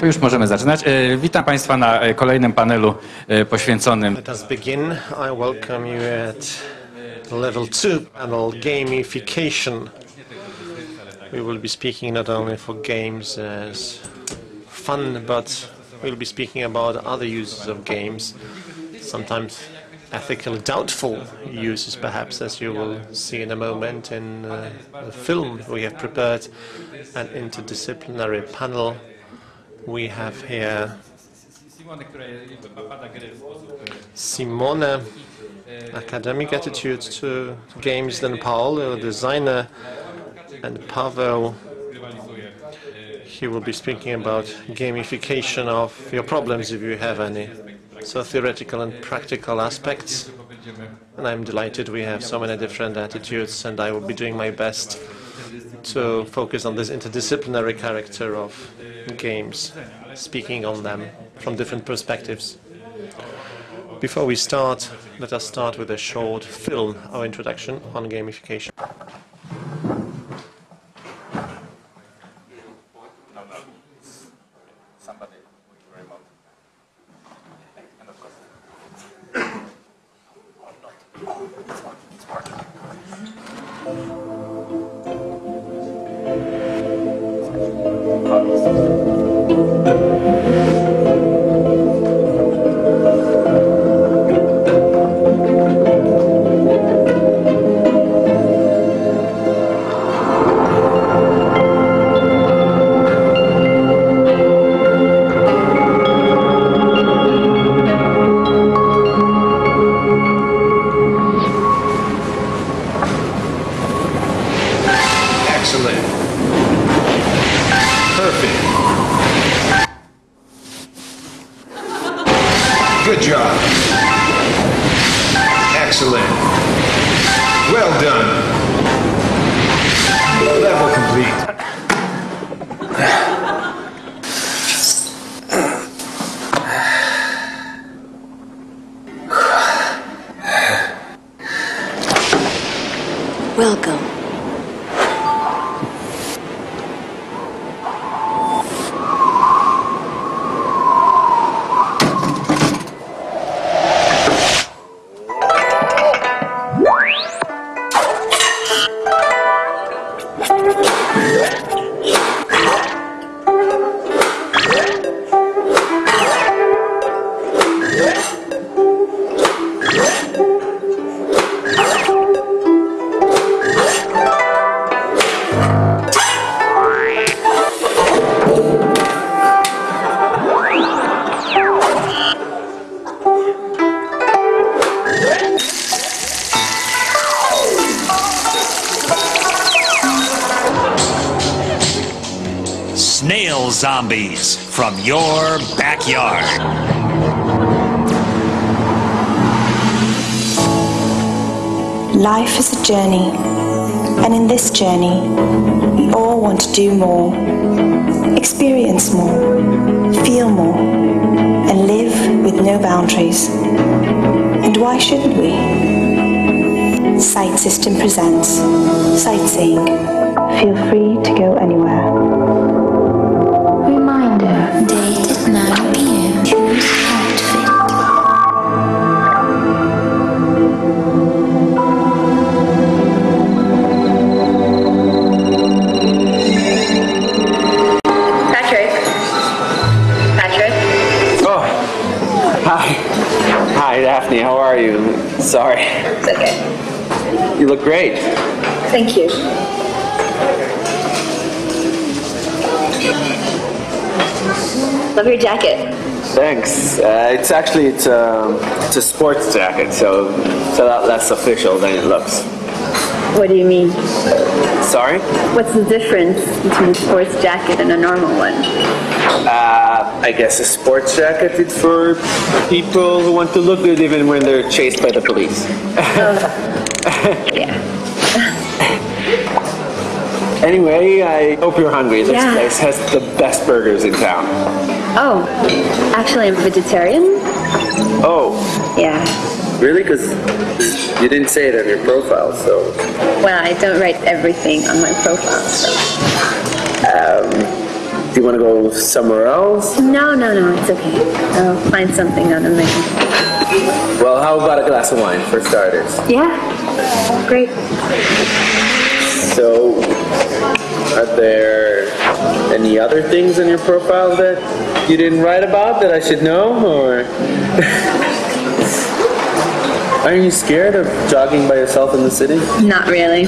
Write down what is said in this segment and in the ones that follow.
To już możemy zaczynać. E, Witam Państwa na e, kolejnym panelu e, poświęconym Let us begin. I welcome you at level two panel gamification. We will be speaking not only for games as fun, but we'll be speaking about other uses of games, sometimes ethically doubtful uses, perhaps, as you will see in a moment in uh, the film we have prepared an interdisciplinary panel. We have here Simone, academic attitude to games, then Paul, a designer, and Pavel. He will be speaking about gamification of your problems if you have any. So theoretical and practical aspects. And I'm delighted we have so many different attitudes, and I will be doing my best to focus on this interdisciplinary character of games, speaking on them from different perspectives. Before we start, let us start with a short film, our introduction on gamification. Journey, and in this journey, we all want to do more, experience more, feel more, and live with no boundaries. And why shouldn't we? Sight System presents Sightseeing. Feel free to go anywhere. Great. Thank you. Love your jacket. Thanks. Uh, it's actually it's a it's a sports jacket, so so that, less official than it looks. What do you mean? Sorry. What's the difference between a sports jacket and a normal one? Uh, I guess a sports jacket is for people who want to look good even when they're chased by the police. Anyway, I hope you're hungry. This Yeah. place has the best burgers in town. Oh, actually, I'm vegetarian. Oh, Yeah. really? Because you didn't say it on your profile, so. Well, I don't write everything on my profile. So. Um, do you want to go somewhere else? No, no, no, it's okay. I'll find something on the menu. Well, how about a glass of wine for starters? Yeah, great. So, are there any other things in your profile that you didn't write about that I should know, or are you scared of jogging by yourself in the city? Not really.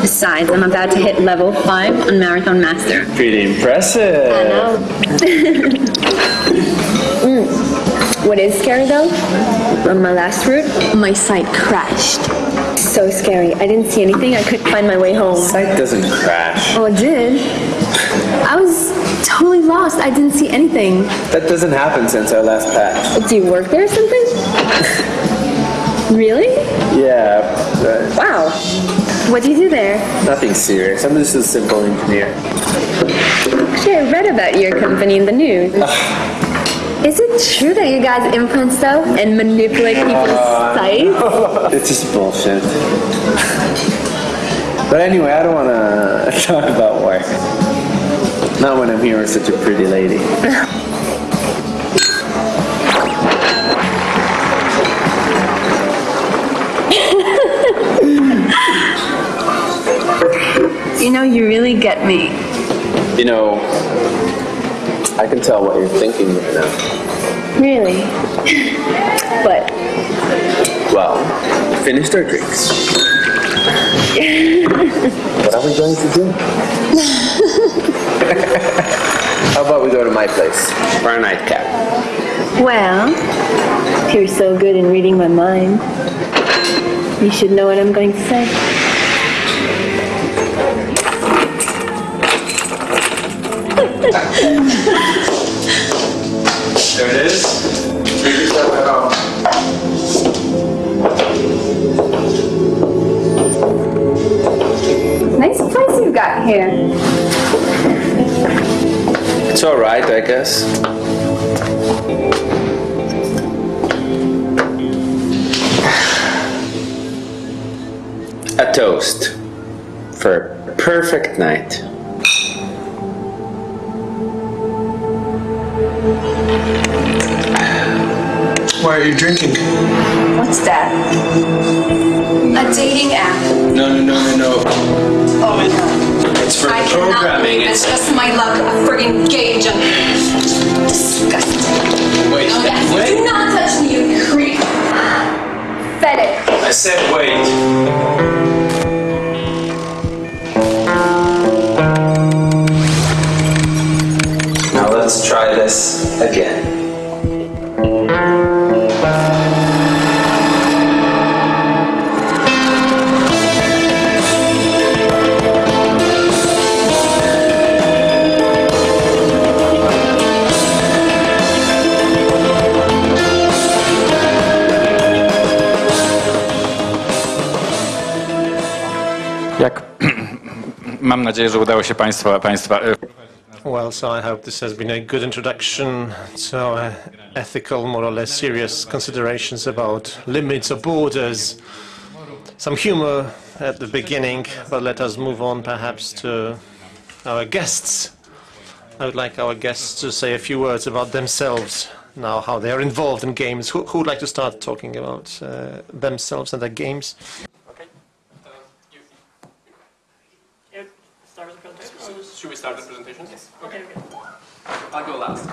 Besides, I'm about to hit level 5 on Marathon Master. Pretty impressive. I know. Mm. What is scary though? On my last route, my site crashed. So scary. I didn't see anything. I couldn't find my way home. Site doesn't crash. Oh, it did. I was totally lost. I didn't see anything. That doesn't happen since our last patch. Do you work there or something? really? Yeah, uh, Wow. What do you do there? nothing serious. I'm just a simple engineer. Actually, I read about your company in the news. Is it true that you guys imprint stuff and manipulate people's sites? It's just bullshit. But anyway, I don't want to talk about work. Not when I'm here with such a pretty lady. You know, you really get me. You know, I can tell what you're thinking right now. Really. But Well, we finished our drinks. what are we going to do? How about we go to my place for a nightcap? Well, if you're so good in reading my mind, you should know what I'm going to say. There it is. Treat yourself at home. Nice place you've got here. It's all right, I guess. A toast for a perfect night. Why are you drinking? What's that? A dating app. No, no, no, no, no. Oh no. It's for I programming. It's just my luck. A friggin' gay junkie. Disgusting. wait, No, yes. wait. Do not touch me, you creep. Fed Fetish. I said wait. Mam nadzieję, że udało się Państwa, państwa Well, so I hope this has been a good introduction to uh, ethical, more or less serious considerations about limits or borders. Some humor at the beginning, but let us move on perhaps to our guests. I would like our guests to say a few words about themselves now, how they are involved in games. Who, who would like to start talking about uh, themselves and their games? Should we start the presentation? Yes. Okay. I'll go last.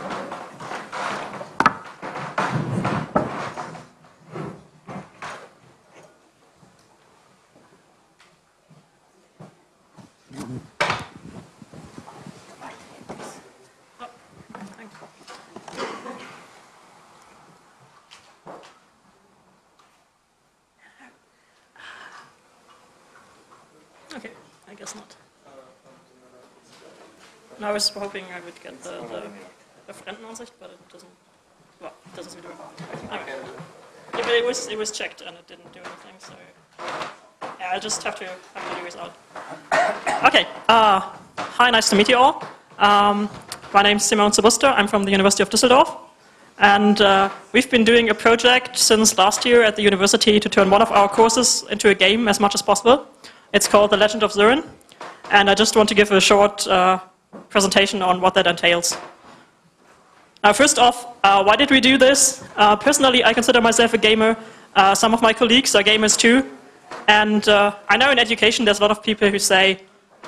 Okay, I guess not. No, I was hoping I would get the, the, the Fremdenansicht, but it doesn't. Well, it doesn't to work. Okay. Yeah, but it was it was checked and it didn't do anything, so yeah, I just have to have do this. Okay. Uh, hi, nice to meet you all. Um, my name's Simone Soubusta. I'm from the University of Düsseldorf. And uh, we've been doing a project since last year at the university to turn one of our courses into a game as much as possible. It's called The Legend of Zurin. And I just want to give a short uh, presentation on what that entails. Now, first off, uh, why did we do this? Uh, personally, I consider myself a gamer. Uh, some of my colleagues are gamers too. And uh, I know in education there's a lot of people who say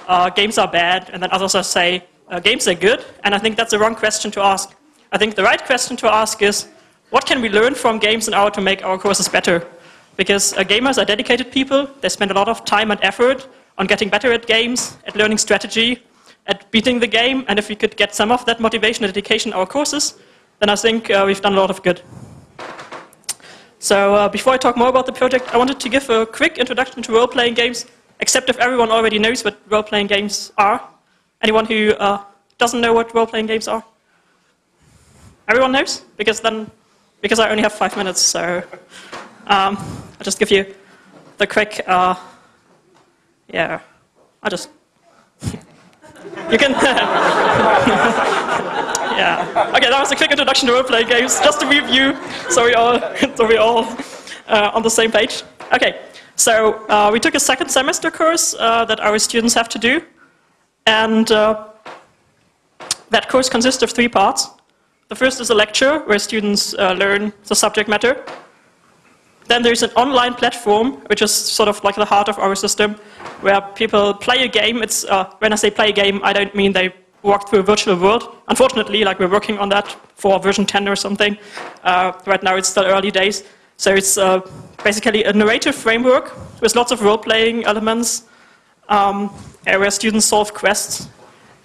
uh, games are bad, and then others say uh, games are good. And I think that's the wrong question to ask. I think the right question to ask is what can we learn from games in order to make our courses better? Because gamers are dedicated people, they spend a lot of time and effort on getting better at games, at learning strategy, at beating the game, and if we could get some of that motivation and dedication in our courses, then I think uh, we've done a lot of good. So uh, before I talk more about the project, I wanted to give a quick introduction to role-playing games, except if everyone already knows what role-playing games are. Anyone who uh, doesn't know what role-playing games are? Everyone knows? Because then, because I only have five minutes, so um, I'll just give you the quick, uh, yeah, I'll just you can. yeah. Okay, that was a quick introduction to role-playing games, just to review, so we all, so we all uh, on the same page. Okay, so uh, we took a second semester course uh, that our students have to do, and uh, that course consists of three parts. The first is a lecture where students uh, learn the subject matter. Then there's an online platform, which is sort of like the heart of our system, where people play a game. It's, uh, when I say play a game, I don't mean they walk through a virtual world. Unfortunately, like we're working on that for version 10 or something. Uh, right now it's still early days. So it's uh, basically a narrative framework with lots of role-playing elements um, where students solve quests.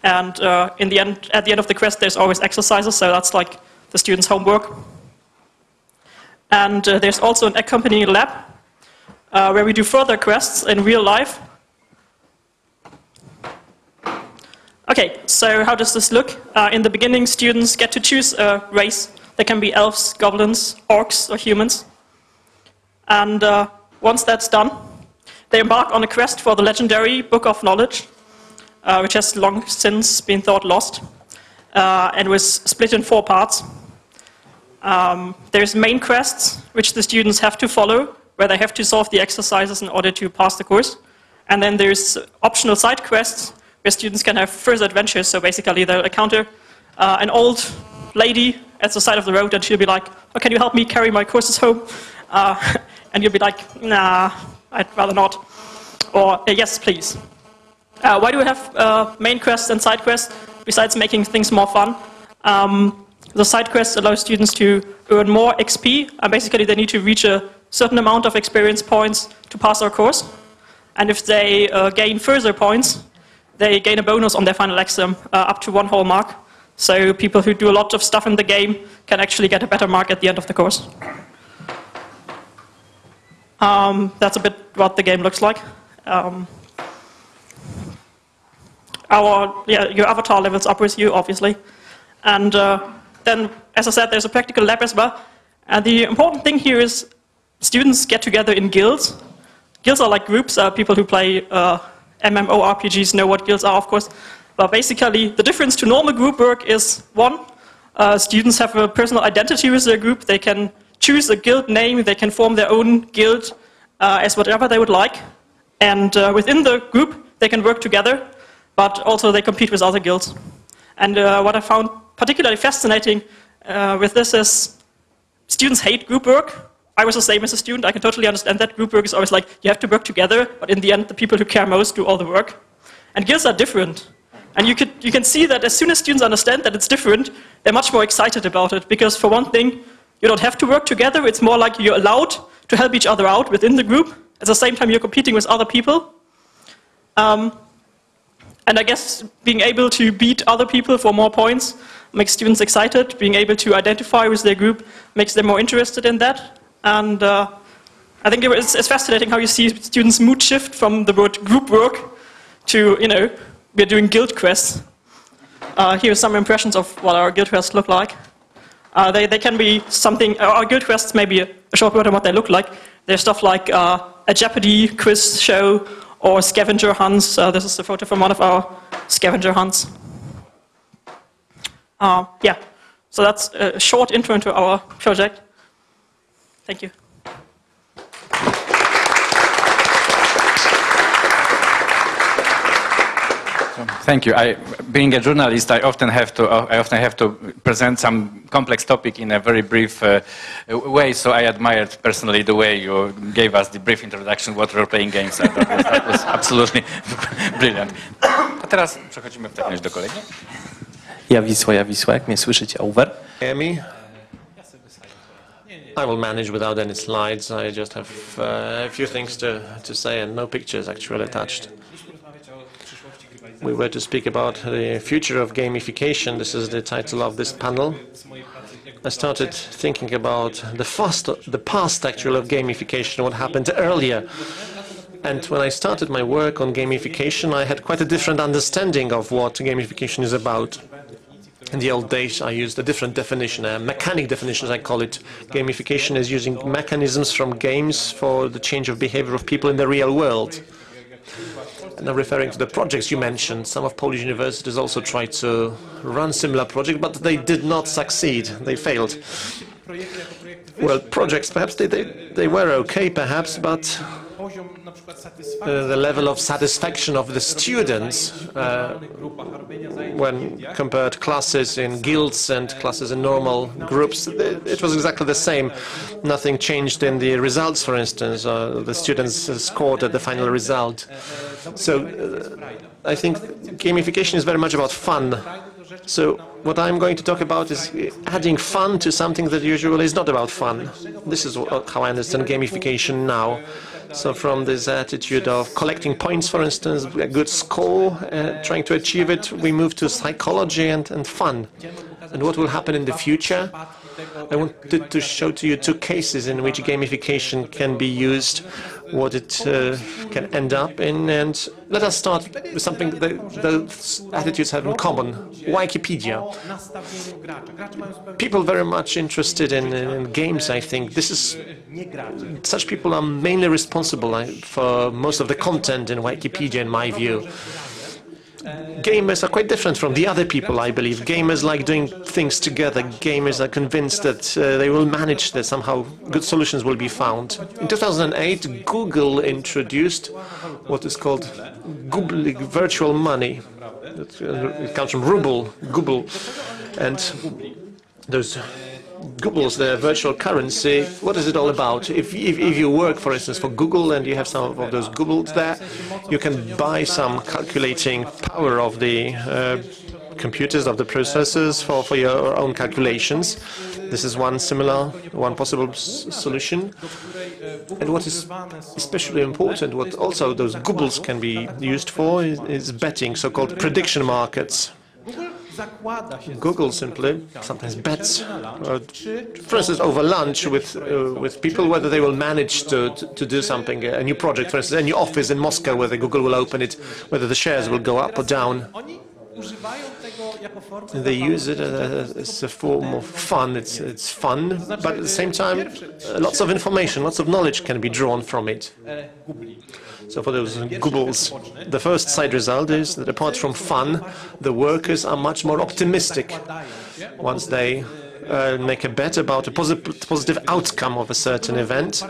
And uh, in the end, at the end of the quest, there's always exercises, so that's like the students' homework. And uh, there's also an accompanying lab uh, where we do further quests in real life. Okay, so how does this look? Uh, in the beginning, students get to choose a race. They can be elves, goblins, orcs, or humans. And uh, once that's done, they embark on a quest for the legendary Book of Knowledge, uh, which has long since been thought lost, uh, and was split in four parts. Um, there's main quests, which the students have to follow, where they have to solve the exercises in order to pass the course. And then there's optional side quests, where students can have further adventures. So basically, they'll encounter uh, an old lady at the side of the road, and she'll be like, oh, can you help me carry my courses home? Uh, and you'll be like, nah, I'd rather not. Or, yes, please. Uh, why do we have uh, main quests and side quests, besides making things more fun? Um, the side quests allow students to earn more XP, and basically they need to reach a certain amount of experience points to pass our course. And if they uh, gain further points, they gain a bonus on their final exam, uh, up to one whole mark. So people who do a lot of stuff in the game can actually get a better mark at the end of the course. Um, that's a bit what the game looks like. Um, our, yeah, your avatar levels up with you, obviously. And uh, then, as I said, there's a practical lab as well. And the important thing here is students get together in guilds. Guilds are like groups, uh, people who play uh, MMORPGs know what guilds are, of course. But basically, the difference to normal group work is one, uh, students have a personal identity with their group. They can choose a guild name, they can form their own guild uh, as whatever they would like. And uh, within the group, they can work together, but also they compete with other guilds. And uh, what I found particularly fascinating uh, with this is students hate group work. I was the same as a student. I can totally understand that. Group work is always like, you have to work together, but in the end, the people who care most do all the work. And guilds are different. And you, could, you can see that as soon as students understand that it's different, they're much more excited about it. Because for one thing, you don't have to work together. It's more like you're allowed to help each other out within the group. At the same time, you're competing with other people. Um, and I guess being able to beat other people for more points makes students excited. Being able to identify with their group makes them more interested in that. And uh, I think it's, it's, fascinating how you see students' mood shift from the word group work to, you know, we're doing guild quests. Uh, here are some impressions of what our guild quests look like. Uh, they, they can be something, our guild quests may be a, short word on what they look like. There's stuff like uh, a Jeopardy quiz show or scavenger hunts. Uh, this is a photo from one of our scavenger hunts. Uh, yeah, so that's a short intro into our project. Thank you. Thank you. I, being a journalist, I often have to I often have to present some complex topic in a very brief uh, way. So I admired personally the way you gave us the brief introduction what role-playing games are. That was, that was absolutely brilliant. A teraz przechodzimy w takim razie do kolegi. Ja Wisła, ja Wisła, jak mnie słyszycie, over? Hear me? I will manage without any slides. I just have uh, a few things to, to say and no pictures actually attached. We were to speak about the future of gamification. This is the title of this panel. I started thinking about the past, the past actually of gamification, what happened earlier. And when I started my work on gamification, I had quite a different understanding of what gamification is about. In the old days, I used a different definition, a mechanic definition, as I call it. Gamification is using mechanisms from games for the change of behavior of people in the real world. I'm referring to the projects you mentioned. Some of Polish universities also tried to run similar projects, but they did not succeed. They failed. Well, projects, perhaps they, they, they were okay, perhaps, but the level of satisfaction of the students uh, when compared classes in guilds and classes in normal groups, it was exactly the same. Nothing changed in the results, for instance. Uh, the students scored at the final result. So uh, I think gamification is very much about fun. So what I'm going to talk about is adding fun to something that usually is not about fun. This is how I understand gamification now. So from this attitude of collecting points, for instance, a good score, uh, trying to achieve it, we move to psychology and, and fun. And what will happen in the future? I wanted to show to you two cases in which gamification can be used, what it uh, can end up in, and let us start with something that those attitudes have in common. Wikipedia. People very much interested in, in games, I think. This is such people are mainly responsible for most of the content in Wikipedia, in my view gamers are quite different from the other people, I believe. Gamers like doing things together. Gamers are convinced that uh, they will manage that somehow good solutions will be found. In 2008, Google introduced what is called Google virtual money. It comes from ruble, Google, and those Goobles the virtual currency. What is it all about? If, if, if, you work, for instance, for Google and you have some of those Goobles there, you can buy some calculating power of the uh, computers, of the processors for, for your own calculations. This is one similar, one possible solution. And what is especially important, what also those Goobles can be used for, is, is betting, so-called prediction markets. Google simply sometimes bets, uh, for instance, over lunch with uh, with people whether they will manage to, to, to do something, a new project, for instance, a new office in Moscow, whether Google will open it, whether the shares will go up or down. They use it as a form of fun. It's it's fun, but at the same time, lots of information, lots of knowledge can be drawn from it. So for those Googles, the first side result is that apart from fun, the workers are much more optimistic once they uh, make a bet about a posi positive outcome of a certain event.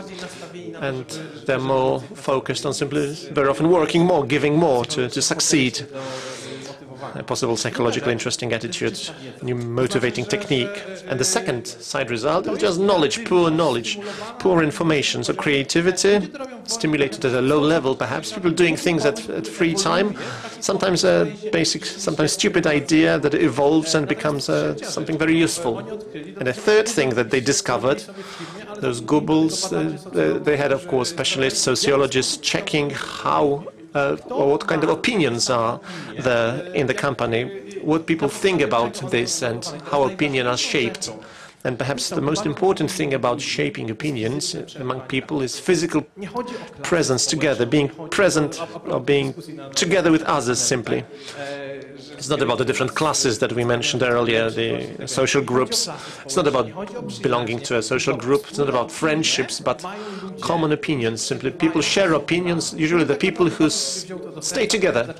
And they're more focused on simply, very often working more, giving more to, to succeed possible psychologically interesting attitude, new motivating technique. And the second side result is just knowledge, poor knowledge, poor information. So creativity, stimulated at a low level perhaps, people doing things at, at free time, sometimes a basic, sometimes stupid idea that evolves and becomes uh, something very useful. And a third thing that they discovered those Googles, uh, they had, of course, specialists, sociologists checking how uh, or what kind of opinions are there in the company, what people think about this and how opinions are shaped. And perhaps the most important thing about shaping opinions among people is physical presence together, being present or being together with others simply. It's not about the different classes that we mentioned earlier, the social groups. It's not about belonging to a social group. It's not about friendships, but common opinions. Simply people share opinions, usually the people who stay together.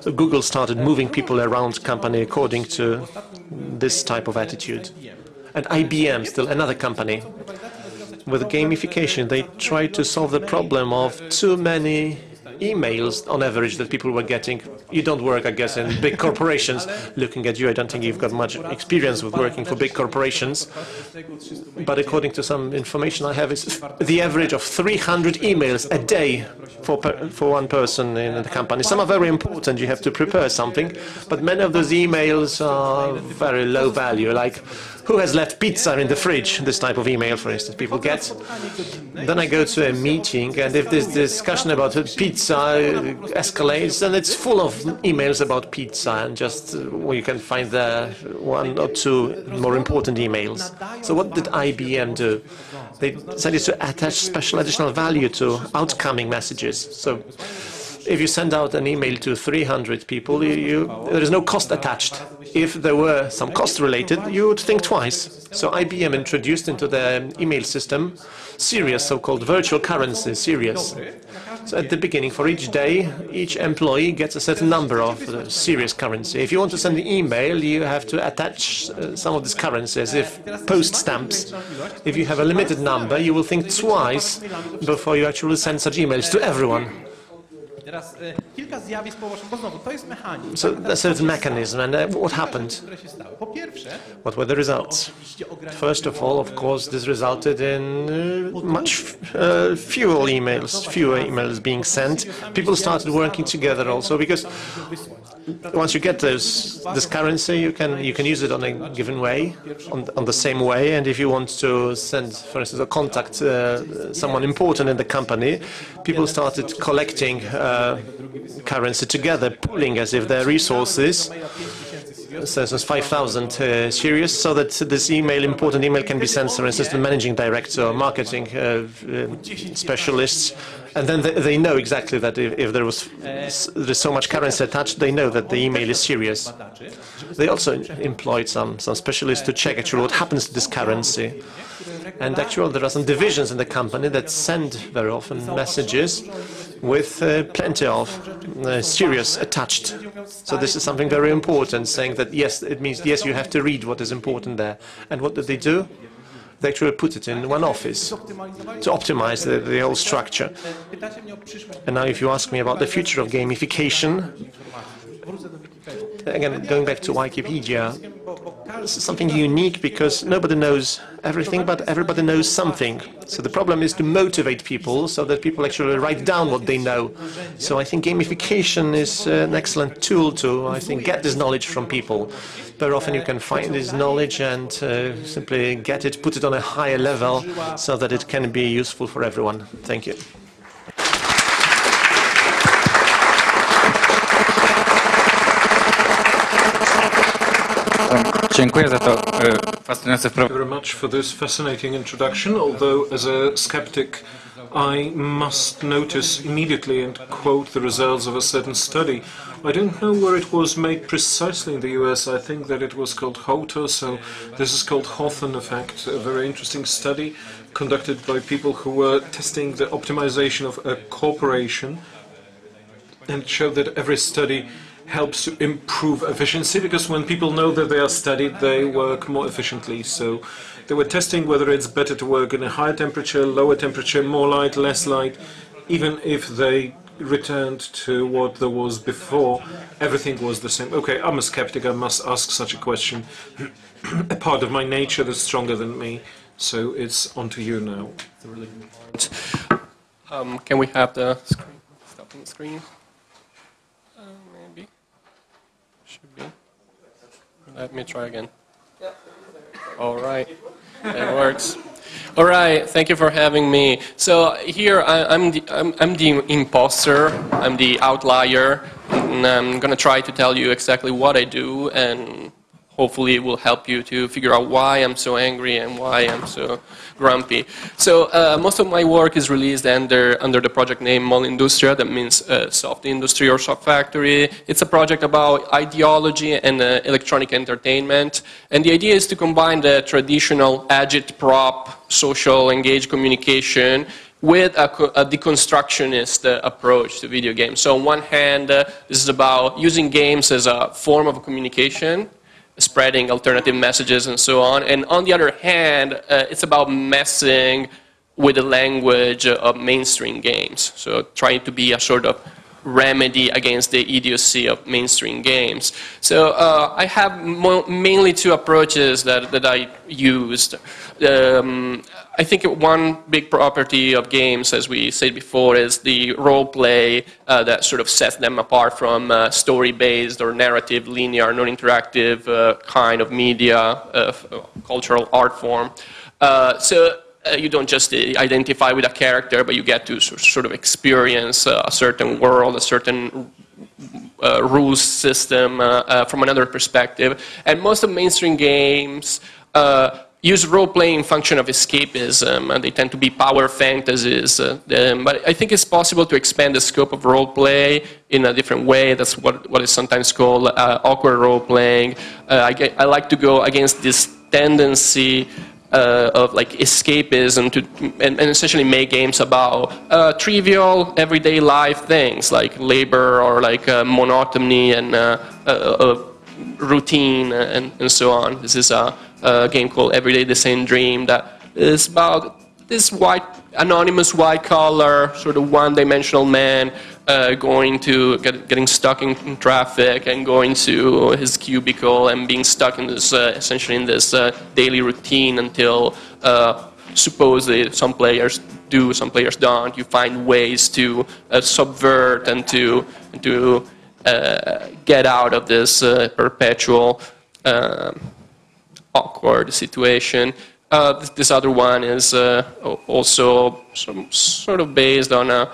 So Google started moving people around company according to this type of attitude. And IBM, still another company, with gamification, they tried to solve the problem of too many emails on average that people were getting. You don't work, I guess, in big corporations. Looking at you, I don't think you've got much experience with working for big corporations. But according to some information I have, it's the average of 300 emails a day for, per, for one person in the company. Some are very important, you have to prepare something, but many of those emails are very low value, like who has left pizza in the fridge, this type of email, for instance, people get. Then I go to a meeting, and if this discussion about pizza escalates, then it's full of emails about pizza, and just uh, you can find there one or two more important emails. So what did IBM do? They decided to attach special additional value to outcoming messages. So if you send out an email to 300 people, you, you, there is no cost attached. If there were some cost related, you would think twice. So IBM introduced into their email system Sirius, so-called virtual currency, Sirius. So at the beginning, for each day, each employee gets a certain number of uh, Sirius currency. If you want to send an email, you have to attach uh, some of this currency as if post stamps. If you have a limited number, you will think twice before you actually send such emails to everyone. Teraz kilka zjawisk położę, bo znowu to jest mechanizm. So that's a mechanism, and uh, what happened? które się stały. Po pierwsze, What were the results? First of all, of course, this resulted in uh, much uh, fewer emails, fewer emails being sent. People started working together also because once you get those, this currency, you can you can use it on a given way, on, on the same way. And if you want to send, for instance, or contact uh, someone important in the company, people started collecting uh, currency together, pooling as if their resources so it's 5,000 uh, Sirius, so that this email, important email, can be sent, for instance, to the managing director or marketing uh, uh, specialists, and then they, they know exactly that if, if there was there's so much currency attached, they know that the email is serious. They also employed some some specialists to check actually what happens to this currency. And actually, there are some divisions in the company that send very often messages with uh, plenty of uh, Sirius attached. So this is something very important, saying that yes, it means yes, you have to read what is important there. And what did they do? They actually put it in one office to optimize the, the whole structure. And now if you ask me about the future of gamification, again, going back to Wikipedia, this is something unique because nobody knows everything, but everybody knows something. So the problem is to motivate people so that people actually write down what they know. So I think gamification is an excellent tool to, I think, get this knowledge from people. Very often you can find this knowledge and uh, simply get it, put it on a higher level so that it can be useful for everyone. Thank you. Dziękuję za to fascynujące Thank you very much for this fascinating introduction, although as a skeptic I must notice immediately and quote the results of a certain study. I don't know where it was made precisely in the US. I think that it was called HOTO, so this is called Hawthorne effect, a very interesting study conducted by people who were testing the optimization of a corporation and showed that every study helps to improve efficiency because when people know that they are studied, they work more efficiently. So they were testing whether it's better to work in a higher temperature, lower temperature, more light, less light, even if they returned to what there was before, everything was the same. Okay, I'm a skeptic, I must ask such a question. a part of my nature that's stronger than me, so it's on to you now. Um, can we have the screen? Stop on the screen. Uh, maybe. Should be. Let me try again. All right. It works. All right. Thank you for having me. So here I, I'm, the, I'm, I'm the imposter. I'm the outlier. And I'm going to try to tell you exactly what I do and hopefully it will help you to figure out why I'm so angry and why I'm so grumpy. So uh, most of my work is released under, under the project name Molleindustria, that means uh, soft industry or soft factory. It's a project about ideology and uh, electronic entertainment. And the idea is to combine the traditional agit-prop social engaged communication with a, a deconstructionist uh, approach to video games. So on one hand, uh, this is about using games as a form of communication, spreading alternative messages and so on. And on the other hand, uh, it's about messing with the language of mainstream games. So trying to be a sort of remedy against the idiocy of mainstream games. So uh, I have mainly two approaches that, that I used. Um, I think one big property of games, as we said before, is the role play uh, that sort of sets them apart from uh, story-based or narrative, linear, non-interactive uh, kind of media, uh, cultural art form. Uh, so uh, you don't just identify with a character, but you get to sort of experience a certain world, a certain uh, rules system uh, uh, from another perspective. And most of mainstream games use role-playing function of escapism, and they tend to be power fantasies. Uh, um, but I think it's possible to expand the scope of role-play in a different way. That's what, what is sometimes called uh, awkward role-playing. Uh, I, I, like to go against this tendency uh, of like escapism to, and, and, essentially make games about uh, trivial everyday life things like labor or like uh, monotony and routine and, and so on. This is a a game called Everyday the Same Dream that is about this white, anonymous white collar, sort of one-dimensional man uh, going to get, getting stuck in, traffic and going to his cubicle and being stuck in this uh, essentially in this uh, daily routine until uh, supposedly some players do, some players don't. You find ways to uh, subvert and to to uh, get out of this perpetual awkward situation. Uh, this other one is uh, also some, sort of based on a,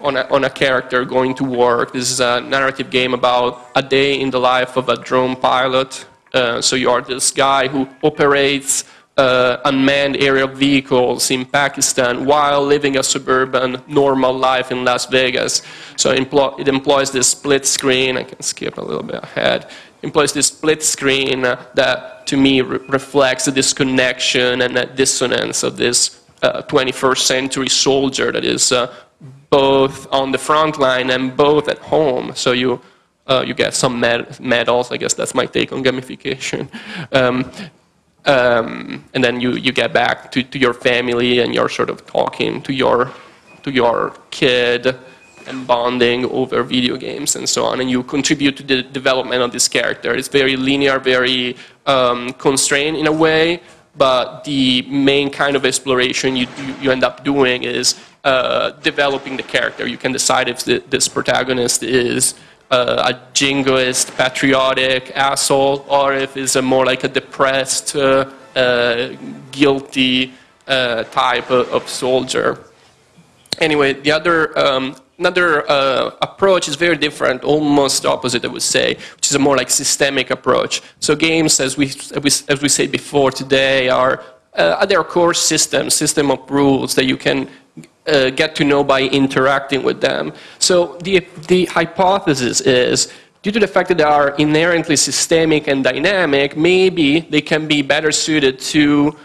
on a, on a character going to work. This is a narrative game about a day in the life of a drone pilot. Uh, so you are this guy who operates uh, unmanned aerial vehicles in Pakistan while living a suburban normal life in Las Vegas. So it employs this split screen. I can skip a little bit ahead employs this split screen uh, that to me re reflects the disconnection and the dissonance of this uh, 21st century soldier that is uh, both on the front line and both at home. So you, uh, you get some med medals, I guess that's my take on gamification. Um, um, and then you, you get back to, to your family and you're sort of talking to your, to your kid and bonding over video games and so on, and you contribute to the development of this character. It's very linear, very um, constrained in a way, but the main kind of exploration you, you, you end up doing is uh, developing the character. You can decide if the, this protagonist is uh, a jingoist, patriotic asshole, or if it's a more like a depressed, uh, uh guilty uh, type of, of, soldier. Anyway, the other um, Another uh, approach is very different, almost opposite, I would say, which is a more like systemic approach. So games, as we, as we said before today, are uh, their core system, system of rules that you can uh, get to know by interacting with them. So the, the hypothesis is, due to the fact that they are inherently systemic and dynamic, maybe they can be better suited to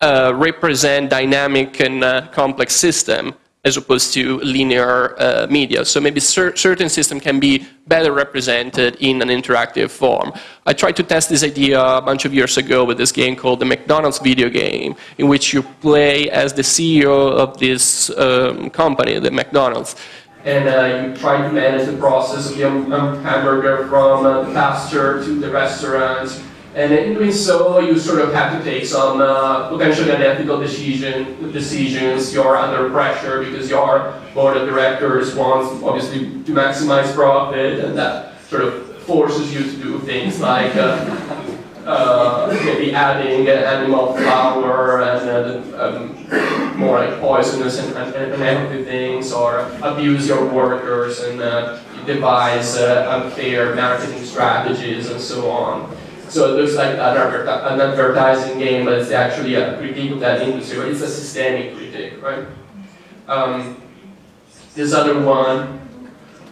uh, represent dynamic and uh, complex system as opposed to linear uh, media. So maybe cer certain system can be better represented in an interactive form. I tried to test this idea a bunch of years ago with this game called the McDonald's video game, in which you play as the CEO of this um, company, the McDonald's. And uh, you try to manage the process of the um, hamburger from uh, the pasture to the restaurant, and in doing so, you sort of have to take some uh, potentially unethical decision, decisions. You're under pressure because your board of directors wants, obviously, to maximize profit, and that sort of forces you to do things like uh, uh, maybe adding animal flour and uh, um, more like poisonous and, and, unhealthy things, or abuse your workers and uh, devise uh, unfair marketing strategies and so on. So it looks like an, an advertising game, but it's actually a critique of that industry, it's a systemic critique, right? Um, this other one,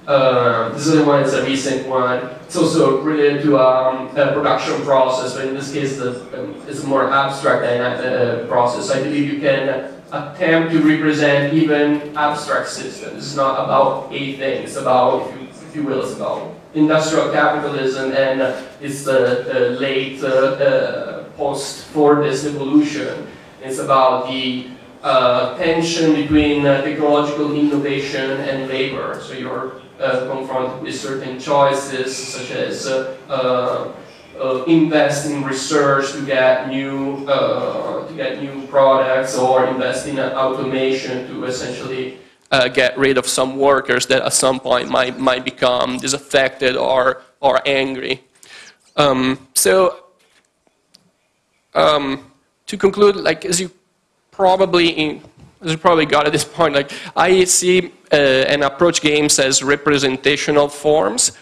uh, this other one is a recent one. It's also related to um, a production process, but in this case, the, um, it's a more abstract uh, process. I believe you can attempt to represent even abstract systems. It's not about a thing, it's about, if you, if you will, it's about industrial capitalism and uh, its uh, late uh, post-Fordist evolution. It's about the uh, tension between uh, technological innovation and labor. So you're uh, confronted with certain choices, such as uh, uh, uh, invest in research to get new uh, to get new products, or invest in uh, automation to essentially uh, get rid of some workers that at some point might might become disaffected or or angry. Um, so um, to conclude, like as you probably as you probably got at this point, like I see uh, and approach games as representational forms.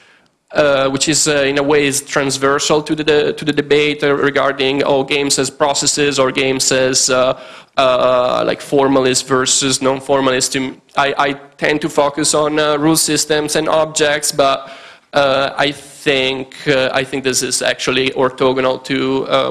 Uh, which is uh, in a way is transversal to the to the debate uh, regarding oh games as processes or games as uh, uh, like formalist versus non-formalist. I, I tend to focus on uh, rule systems and objects, but I think I think this is actually orthogonal to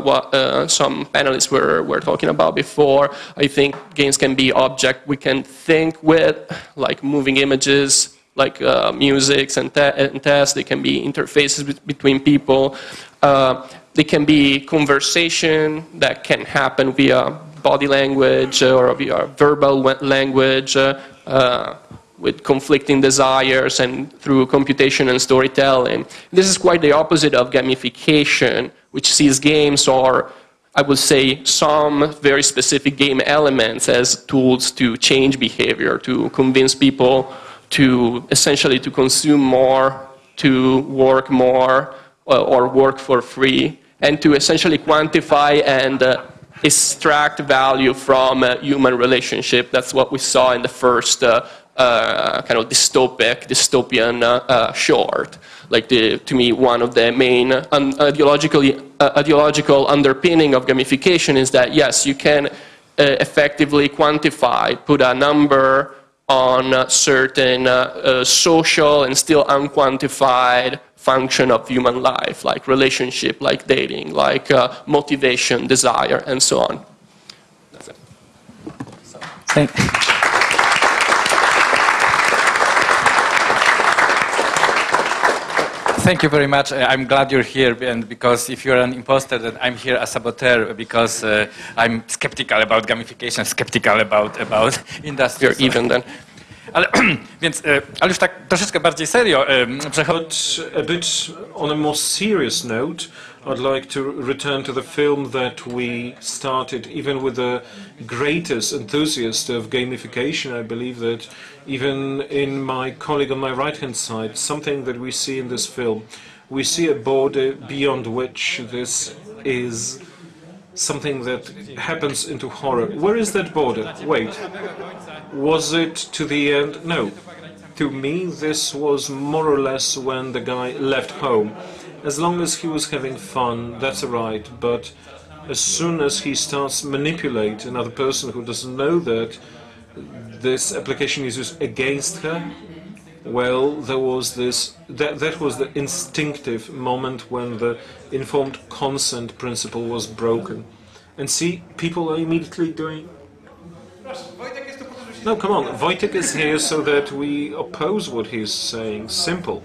what some panelists were were talking about before. I think games can be object we can think with, like moving images like uh, musics and, te and tests. They can be interfaces be between people. Uh, they can be conversation that can happen via body language or via verbal language uh, uh, with conflicting desires and through computation and storytelling. This is quite the opposite of gamification, which sees games or I would say some very specific game elements as tools to change behavior, to convince people to essentially to consume more, to work more, uh, or work for free, and to essentially quantify and uh, extract value from a human relationship. That's what we saw in the first uh, uh kind of dystopic, dystopian uh, uh, short. Like the, to me, one of the main un ideologically, ideological underpinning of gamification is that yes, you can effectively quantify, put a number on certain uh, uh, social and still unquantified function of human life, like relationship, like dating, like uh, motivation, desire, and so on. That's it. Thank Thank you very much. Uh, I'm glad you're here, and because if you're an imposter, then I'm here as saboteur because uh, I'm skeptical about gamification, skeptical about about industry. You're even then. Ale, więc, ale już tak troszeczkę bardziej serio przechodząc a bit on a more serious note, I'd like to return to the film that we started, even with the greatest enthusiast of gamification. I believe that even in my colleague on my right-hand side, something that we see in this film, we see a border beyond which this is something that happens into horror. Where is that border? Wait. Was it to the end? No. To me, this was more or less when the guy left home. As long as he was having fun, that's alright, but as soon as he starts manipulate another person who doesn't know that this application is used against her, well, there was this, that, that was the instinctive moment when the informed consent principle was broken. And see, people are immediately doing... No, come on, Wojtek is here so that we oppose what he's saying. Simple.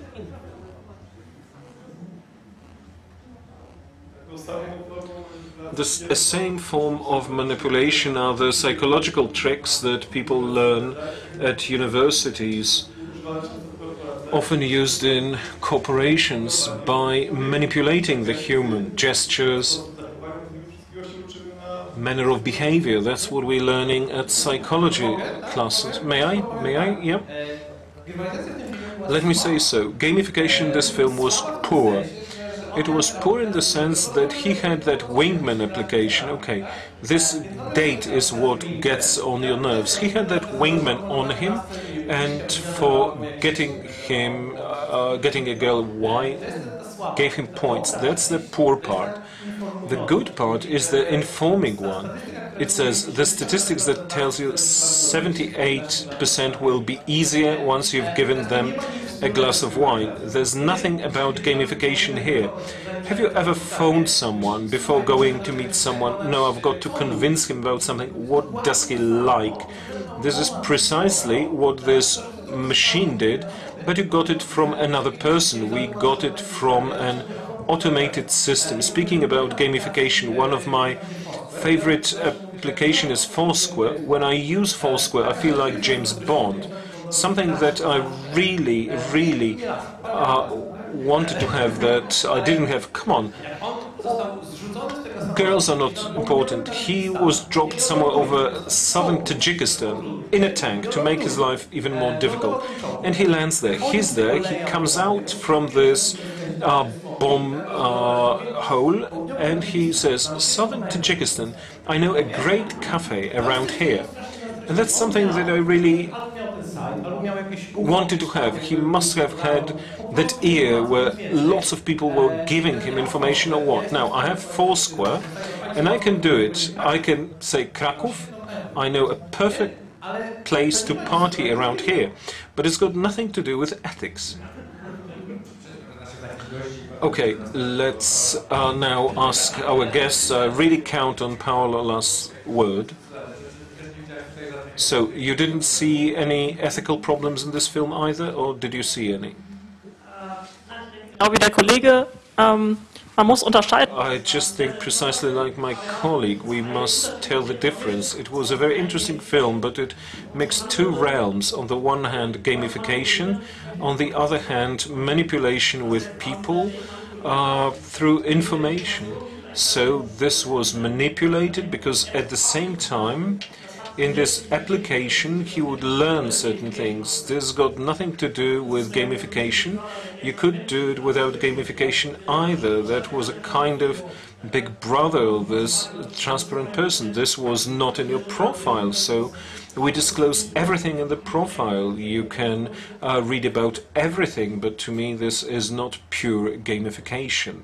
The same form of manipulation are the psychological tricks that people learn at universities often used in corporations by manipulating the human gestures, manner of behavior. That's what we're learning at psychology classes. May I? May I? Yeah. Let me say so. Gamification in this film was poor. It was poor in the sense that he had that wingman application. Okay, this date is what gets on your nerves. He had that wingman on him, and for getting him, uh, getting a girl, why gave him points. That's the poor part. The good part is the informing one. It says the statistics that tells you 78% will be easier once you've given them a glass of wine. There's nothing about gamification here. Have you ever phoned someone before going to meet someone? No, I've got to convince him about something. What does he like? This is precisely what this machine did, but you got it from another person. We got it from an automated system. Speaking about gamification, one of my favorite application is Foursquare. When I use Foursquare, I feel like James Bond. Something that I really, really uh, wanted to have that I didn't have. Come on. Girls are not important. He was dropped somewhere over southern Tajikistan in a tank to make his life even more difficult. And he lands there. He's there. He comes out from this uh, bomb uh, hole and he says, Southern Tajikistan, I know a great cafe around here. And that's something that I really wanted to have. He must have had that ear where lots of people were giving him information or what. Now, I have Foursquare, and I can do it. I can say Kraków, I know a perfect place to party around here, but it's got nothing to do with ethics. Okay, let's uh, now ask our guests. Uh, really count on Paolo's word. So, you didn't see any ethical problems in this film either, or did you see any? Genau wie der Kollege, man muss unterscheiden. I just think precisely like my colleague, we must tell the difference. It was a very interesting film, but it mixed two realms. On the one hand, gamification, on the other hand, manipulation with people uh, through information. So this was manipulated because at the same time, in this application, he would learn certain things. This got nothing to do with gamification. You could do it without gamification either. That was a kind of big brother of this transparent person. This was not in your profile, so we disclose everything in the profile. You can uh, read about everything, but to me, this is not pure gamification.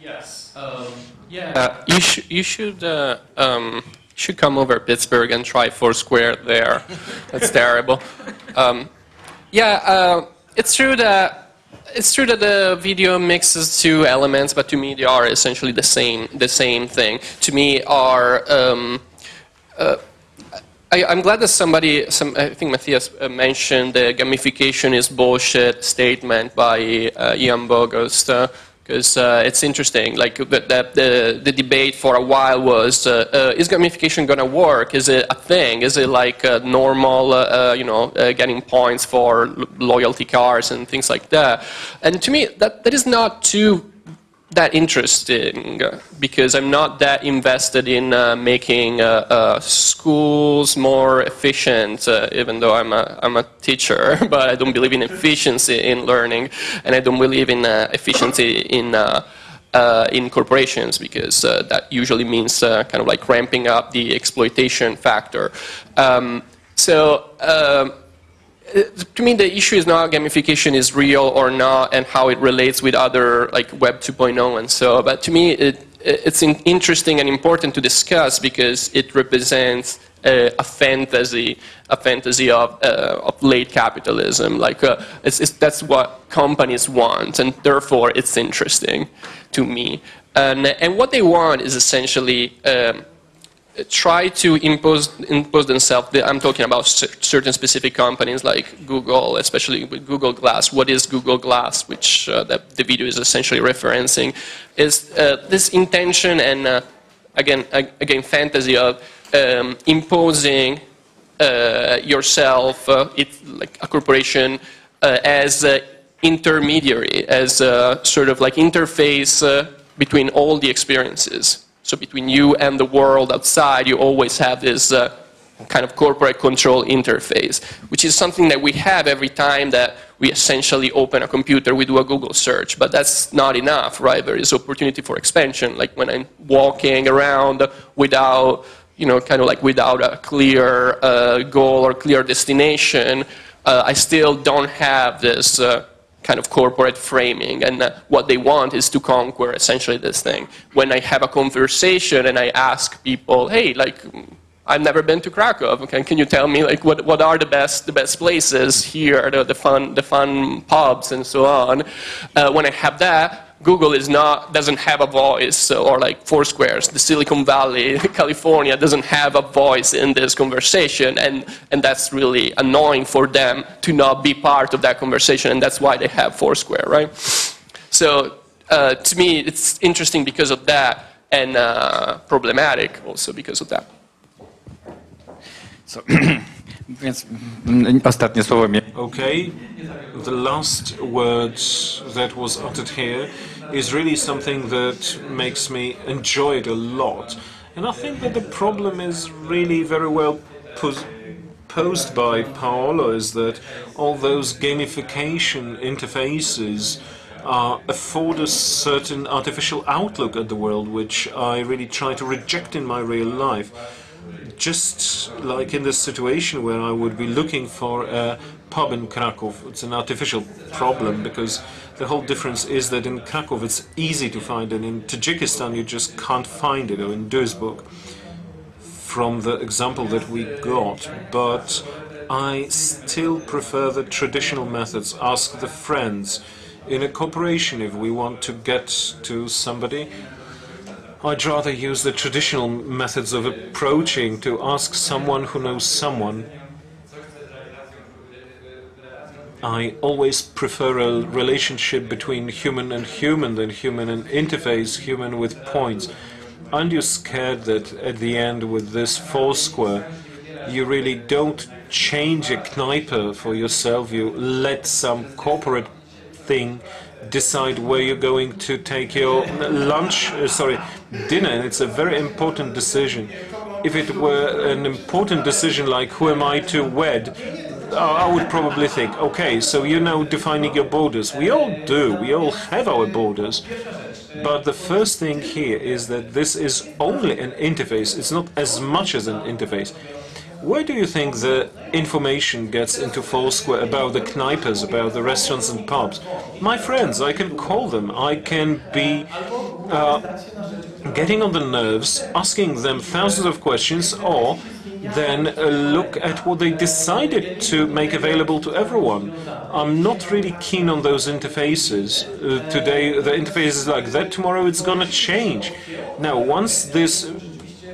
Yes. Um, yeah. Uh, you, sh you should uh, um, should come over Pittsburgh and try Foursquare there. That's terrible. Um, yeah, uh, it's true that it's true that the video mixes two elements, but to me they are essentially the same the same thing. To me, are um, uh, I, am glad that somebody, some, I think Matthias uh, mentioned the gamification is bullshit statement by uh, Ian Bogost. Uh, because uh, it's interesting. Like the, the, the, debate for a while was, uh, uh, is gamification going to work? Is it a thing? Is it like normal, uh, uh, you know, uh, getting points for loyalty cards and things like that? And to me, that, that is not too that interesting because I'm not that invested in uh, making uh, uh, schools more efficient, uh, even though I'm a, I'm a teacher, but I don't believe in efficiency in learning, and I don't believe in uh, efficiency in, uh, in corporations because that usually means kind of like ramping up the exploitation factor. Um, so um, to me, the issue is not gamification is real or not, and how it relates with other like Web 2.0 and so. But to me, it, it's interesting and important to discuss because it represents a, a fantasy, a fantasy of, uh, of late capitalism. Like uh, it's, it's, that's what companies want, and therefore it's interesting to me. And, and what they want is essentially. Um, try to impose, impose themselves, I'm talking about certain specific companies like Google, especially with Google Glass. What is Google Glass, which uh, the, the, video is essentially referencing, is uh, this intention and, uh, again, again, fantasy of um, imposing uh, yourself, uh, it, like a corporation, uh, as intermediary, as a sort of like interface between all the experiences. So between you and the world outside, you always have this uh, kind of corporate control interface, which is something that we have every time that we essentially open a computer, we do a Google search, but that's not enough, right? There is opportunity for expansion, like when I'm walking around without, you know, kind of like without a clear uh, goal or clear destination, uh, I still don't have this uh, kind of corporate framing. And uh, what they want is to conquer essentially this thing. When I have a conversation and I ask people, hey, like, I've never been to Krakow. Can, can you tell me like what, what are the best the best places here, the, the fun the fun pubs and so on? Uh, when I have that, Google is not, doesn't have a voice, or like Foursquare's, the Silicon Valley, California doesn't have a voice in this conversation, and, and that's really annoying for them to not be part of that conversation, and that's why they have Foursquare, right? So uh, to me, it's interesting because of that and uh, problematic also because of that. So, więc ostatnie słowo mnie. Okay, the last word that was uttered here is really something that makes me enjoy it a lot. And I think that the problem is really very well pos posed by Paolo is that all those gamification interfaces uh, afford a certain artificial outlook at the world, which I really try to reject in my real life just like in this situation where I would be looking for a pub in Krakow, it's an artificial problem because the whole difference is that in Krakow it's easy to find and in Tajikistan you just can't find it or in Duisburg from the example that we got. But I still prefer the traditional methods. Ask the friends. In a corporation if we want to get to somebody I'd rather use the traditional methods of approaching to ask someone who knows someone. I always prefer a relationship between human and human than human and interface, human with points. Aren't you scared that at the end with this Foursquare, you really don't change a Kniper for yourself, you let some corporate thing decide where you're going to take your lunch, uh, sorry, dinner, it's a very important decision. If it were an important decision like who am I to wed, I would probably think, okay, so you're now defining your borders. We all do, we all have our borders. But the first thing here is that this is only an interface, it's not as much as an interface. Where do you think the information gets into Foursquare about the kneipers, about the restaurants and pubs? My friends, I can call them. I can be uh, getting on the nerves, asking them thousands of questions, or then uh, look at what they decided to make available to everyone. I'm not really keen on those interfaces. Uh, today, the interface is like that. Tomorrow, it's going to change. Now, once this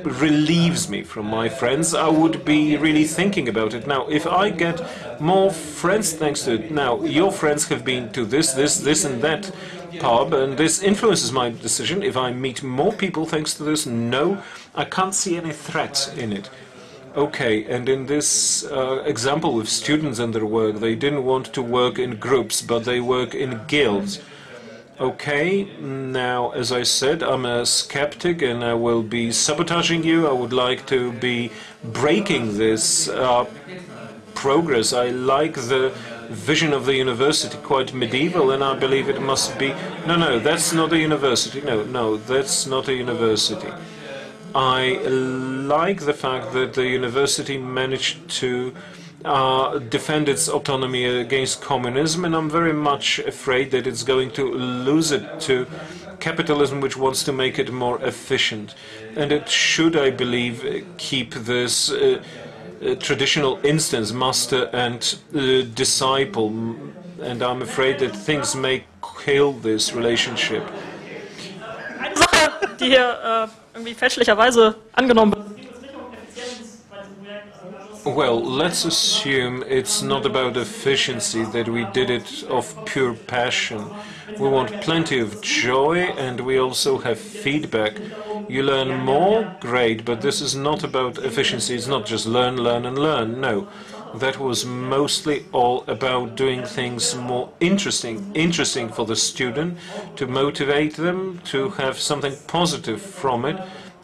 relieves me from my friends, I would be really thinking about it. Now, if I get more friends thanks to it, now, your friends have been to this, this, this, and that pub, and this influences my decision. If I meet more people thanks to this, no, I can't see any threat in it. Okay, and in this uh, example with students and their work, they didn't want to work in groups, but they work in guilds. Okay, now, as I said, I'm a skeptic and I will be sabotaging you. I would like to be breaking this uh, progress. I like the vision of the university, quite medieval, and I believe it must be. No, no, that's not a university. No, no, that's not a university. I like the fact that the university managed to uh, defend its autonomy against communism, and I'm very much afraid that it's going to lose it to capitalism, which wants to make it more efficient. And it should, I believe, keep this uh, uh, traditional instance, master and uh, disciple, and I'm afraid that things may kill this relationship. Eine Sache, die hier äh, irgendwie fälschlicherweise angenommen. Well, let's assume it's not about efficiency, that we did it of pure passion. We want plenty of joy and we also have feedback. You learn more, great, but this is not about efficiency. It's not just learn, learn, and learn. No, that was mostly all about doing things more interesting. Interesting for the student, to motivate them, to have something positive from it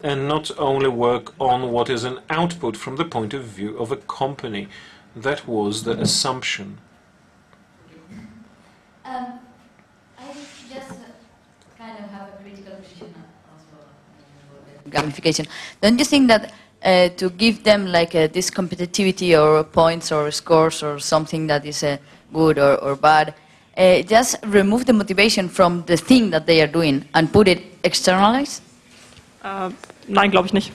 and not only work on what is an output from the point of view of a company. That was the assumption. Um, I just kind of have a critical well. Gamification. Don't you think that uh, to give them like uh, this competitivity or points or scores or something that is uh, good or, or bad, uh, just remove the motivation from the thing that they are doing and put it externalized? Äh, nein, glaube ich nicht.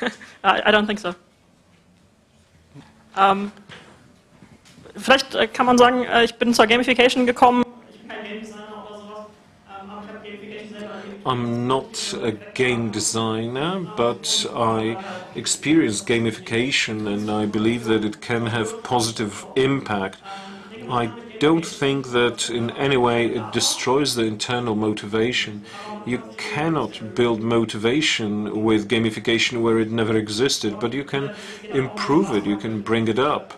I, don't think so. Ähm, vielleicht äh, kann man sagen, äh, ich bin zur Gamification gekommen. Ähm. I'm not a game designer, but I experience gamification and I believe that it can have positive impact. I don't think that in any way it destroys the internal motivation. You cannot build motivation with gamification where it never existed, but you can improve it, you can bring it up.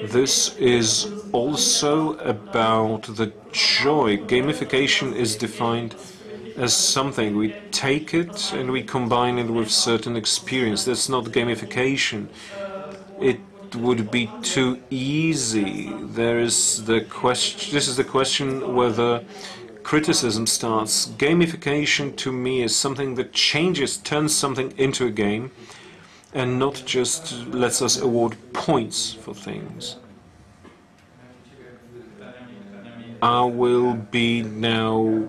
This is also about the joy. Gamification is defined as something. We take it and we combine it with certain experience. That's not gamification. It would be too easy. There is the question. This is the question whether criticism starts. Gamification to me is something that changes, turns something into a game, and not just lets us award points for things. I will be now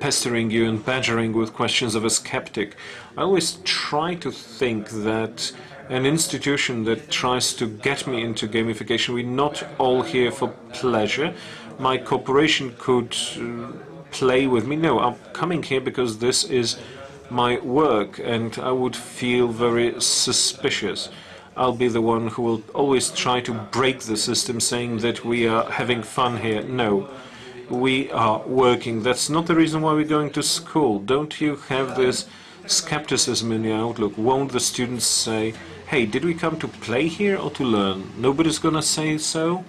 pestering you and badgering with questions of a skeptic. I always try to think that an institution that tries to get me into gamification, we're not all here for pleasure. My corporation could uh, play with me. No, I'm coming here because this is my work and I would feel very suspicious. I'll be the one who will always try to break the system saying that we are having fun here. No, we are working. That's not the reason why we're going to school. Don't you have this skepticism in your outlook? Won't the students say, hey, did we come to play here or to learn? Nobody's gonna say so?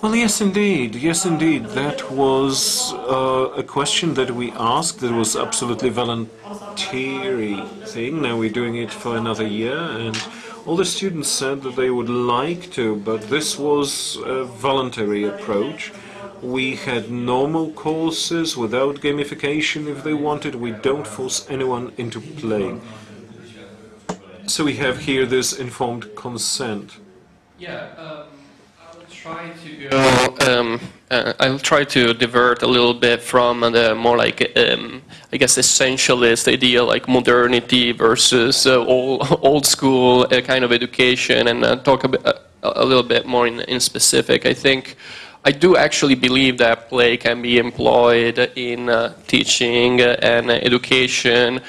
Well, yes, indeed. Yes, indeed. That was uh, a question that we asked. That was absolutely voluntary thing. Now we're doing it for another year, and all the students said that they would like to, but this was a voluntary approach. We had normal courses without gamification if they wanted. We don't force anyone into playing. So we have here this informed consent. Yeah, I'll try to go. Um, uh, I'll try to divert a little bit from the more like, um, I guess, essentialist idea, like modernity versus uh, old, old school uh, kind of education, and uh, talk a, bit, uh, a little bit more in, in specific. I think I do actually believe that play can be employed in uh, teaching and education.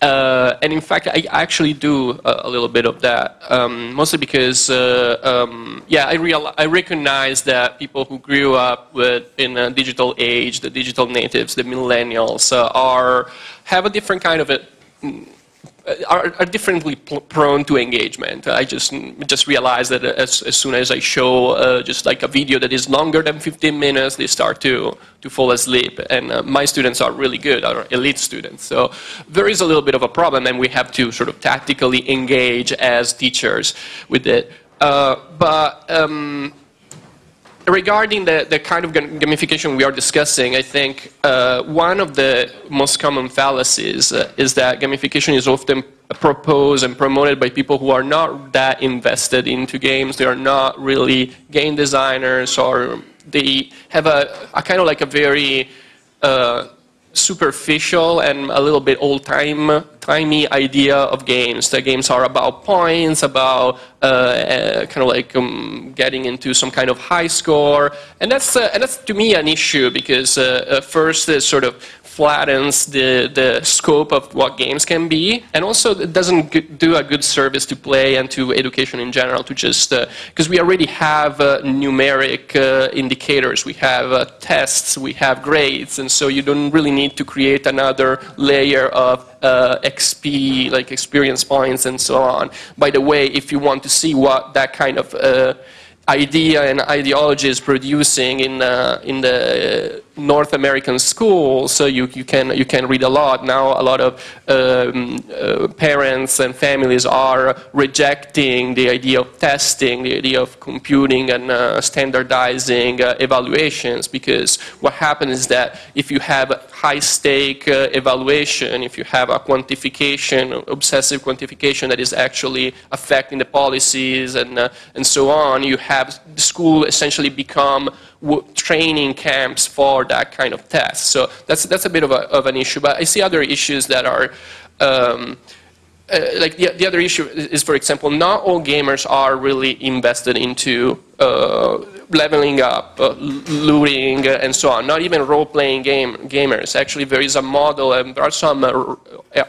Uh, and in fact, I actually do a, a little bit of that, um, mostly because, uh, um, yeah, I, real, I recognize that people who grew up with, in a digital age, the digital natives, the millennials, uh, are have a different kind of a are, are differently prone to engagement. I just just realized that as, as soon as I show uh, just like a video that is longer than 15 minutes, they start to to fall asleep. And uh, my students are really good, are elite students. So there is a little bit of a problem, and we have to sort of tactically engage as teachers with it. Uh, but um, regarding the, the kind of gamification we are discussing, I think uh, one of the most common fallacies uh, is that gamification is often proposed and promoted by people who are not that invested into games. They are not really game designers or they have a, a kind of like a very uh, superficial and a little bit old-time timey idea of games. The games are about points, about uh, uh, kind of like um, getting into some kind of high score, and that's uh, and that's to me an issue because uh, uh, first sort of flattens the, the scope of what games can be, and also it doesn't do a good service to play and to education in general to just, because uh, we already have uh, numeric uh, indicators, we have uh, tests, we have grades, and so you don't really need to create another layer of uh, XP, like experience points and so on. By the way, if you want to see what that kind of uh, idea and ideology is producing in, in the North American schools, so you, you, can, you can read a lot. Now a lot of um, uh, parents and families are rejecting the idea of testing, the idea of computing and uh, standardizing uh, evaluations because what happens is that if you have high stake uh, evaluation, if you have a quantification, obsessive quantification that is actually affecting the policies and, uh, and so on, you have the school essentially become training camps for that kind of test. So that's, that's a bit of, a, of an issue. But I see other issues that are, um, uh, like the, the other issue is, for example, not all gamers are really invested into uh, leveling up, uh, looting, uh, and so on. Not even role-playing game gamers. Actually, there is a model, and there are some uh,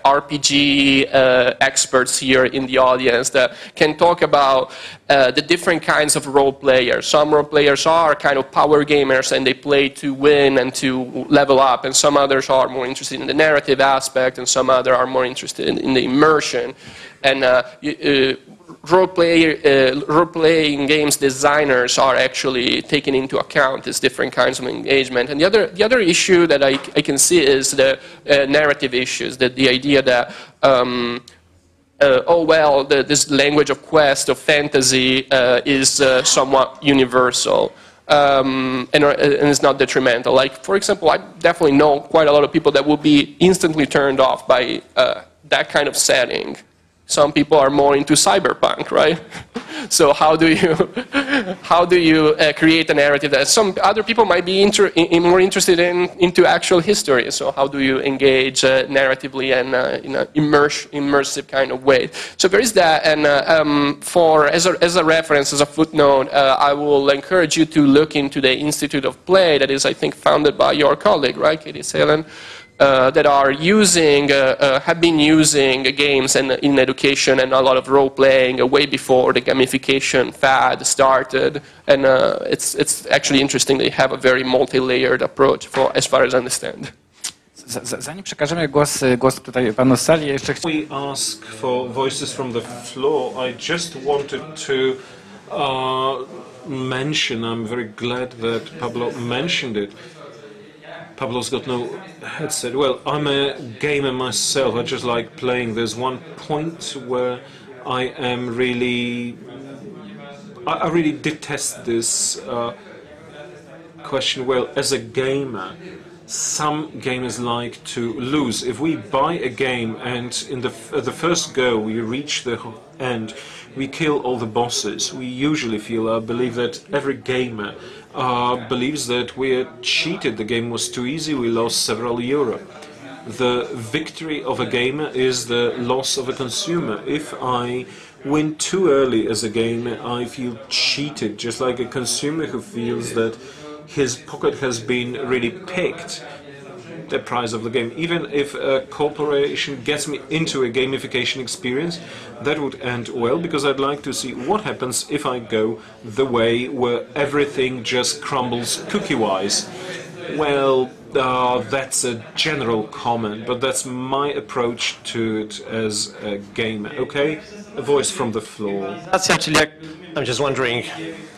RPG uh, experts here in the audience that can talk about uh, the different kinds of role players. Some role players are kind of power gamers and they play to win and to level up, and some others are more interested in the narrative aspect, and some other are more interested in, in the immersion. And you, role, play, uh, role playing games designers are actually taking into account these different kinds of engagement. And the other, the other issue that I, I can see is the uh, narrative issues, that the idea that um, uh, oh well, the, this language of quest, of fantasy, uh, is uh, somewhat universal. Um, and, uh, and it's not detrimental. Like, for example, I definitely know quite a lot of people that will be instantly turned off by that kind of setting. Some people are more into cyberpunk, right? so how do you how do you uh, create a narrative that some other people might be inter in, more interested in into actual history? So how do you engage uh, narratively and uh, in an immerse, immersive kind of way? So there is that, and uh, um, for as a, as a reference, as a footnote, uh, I will encourage you to look into the Institute of Play that is, I think, founded by your colleague, right, Katie Salen? Uh, that are using, uh, uh, have been using games and, in education and a lot of role playing way before the gamification fad started. And it's, it's actually interesting they have a very multi-layered approach for, as far as I understand. Zanim przekażemy głos, głos tutaj panu z sali, jeszcze We ask for voices from the floor. I just wanted to uh, mention, I'm very glad that Pablo mentioned it, Pablo's got no headset. Well, I'm a gamer myself. I just like playing. There's one point where I am really, I, I really detest this uh, question. Well, as a gamer, some gamers like to lose. If we buy a game and in the the first go we reach the end, we kill all the bosses. We usually feel, I believe that every gamer uh, believes that we cheated. The game was too easy. We lost several euro. The victory of a gamer is the loss of a consumer. If I win too early as a gamer, I feel cheated, just like a consumer who feels that his pocket has been really picked the price of the game. Even if a corporation gets me into a gamification experience, that would end well because I'd like to see what happens if I go the way where everything just crumbles cookie-wise. Well, uh, that's a general comment, but that's my approach to it as a gamer. Okay, a voice from the floor. That's actually. I'm just wondering,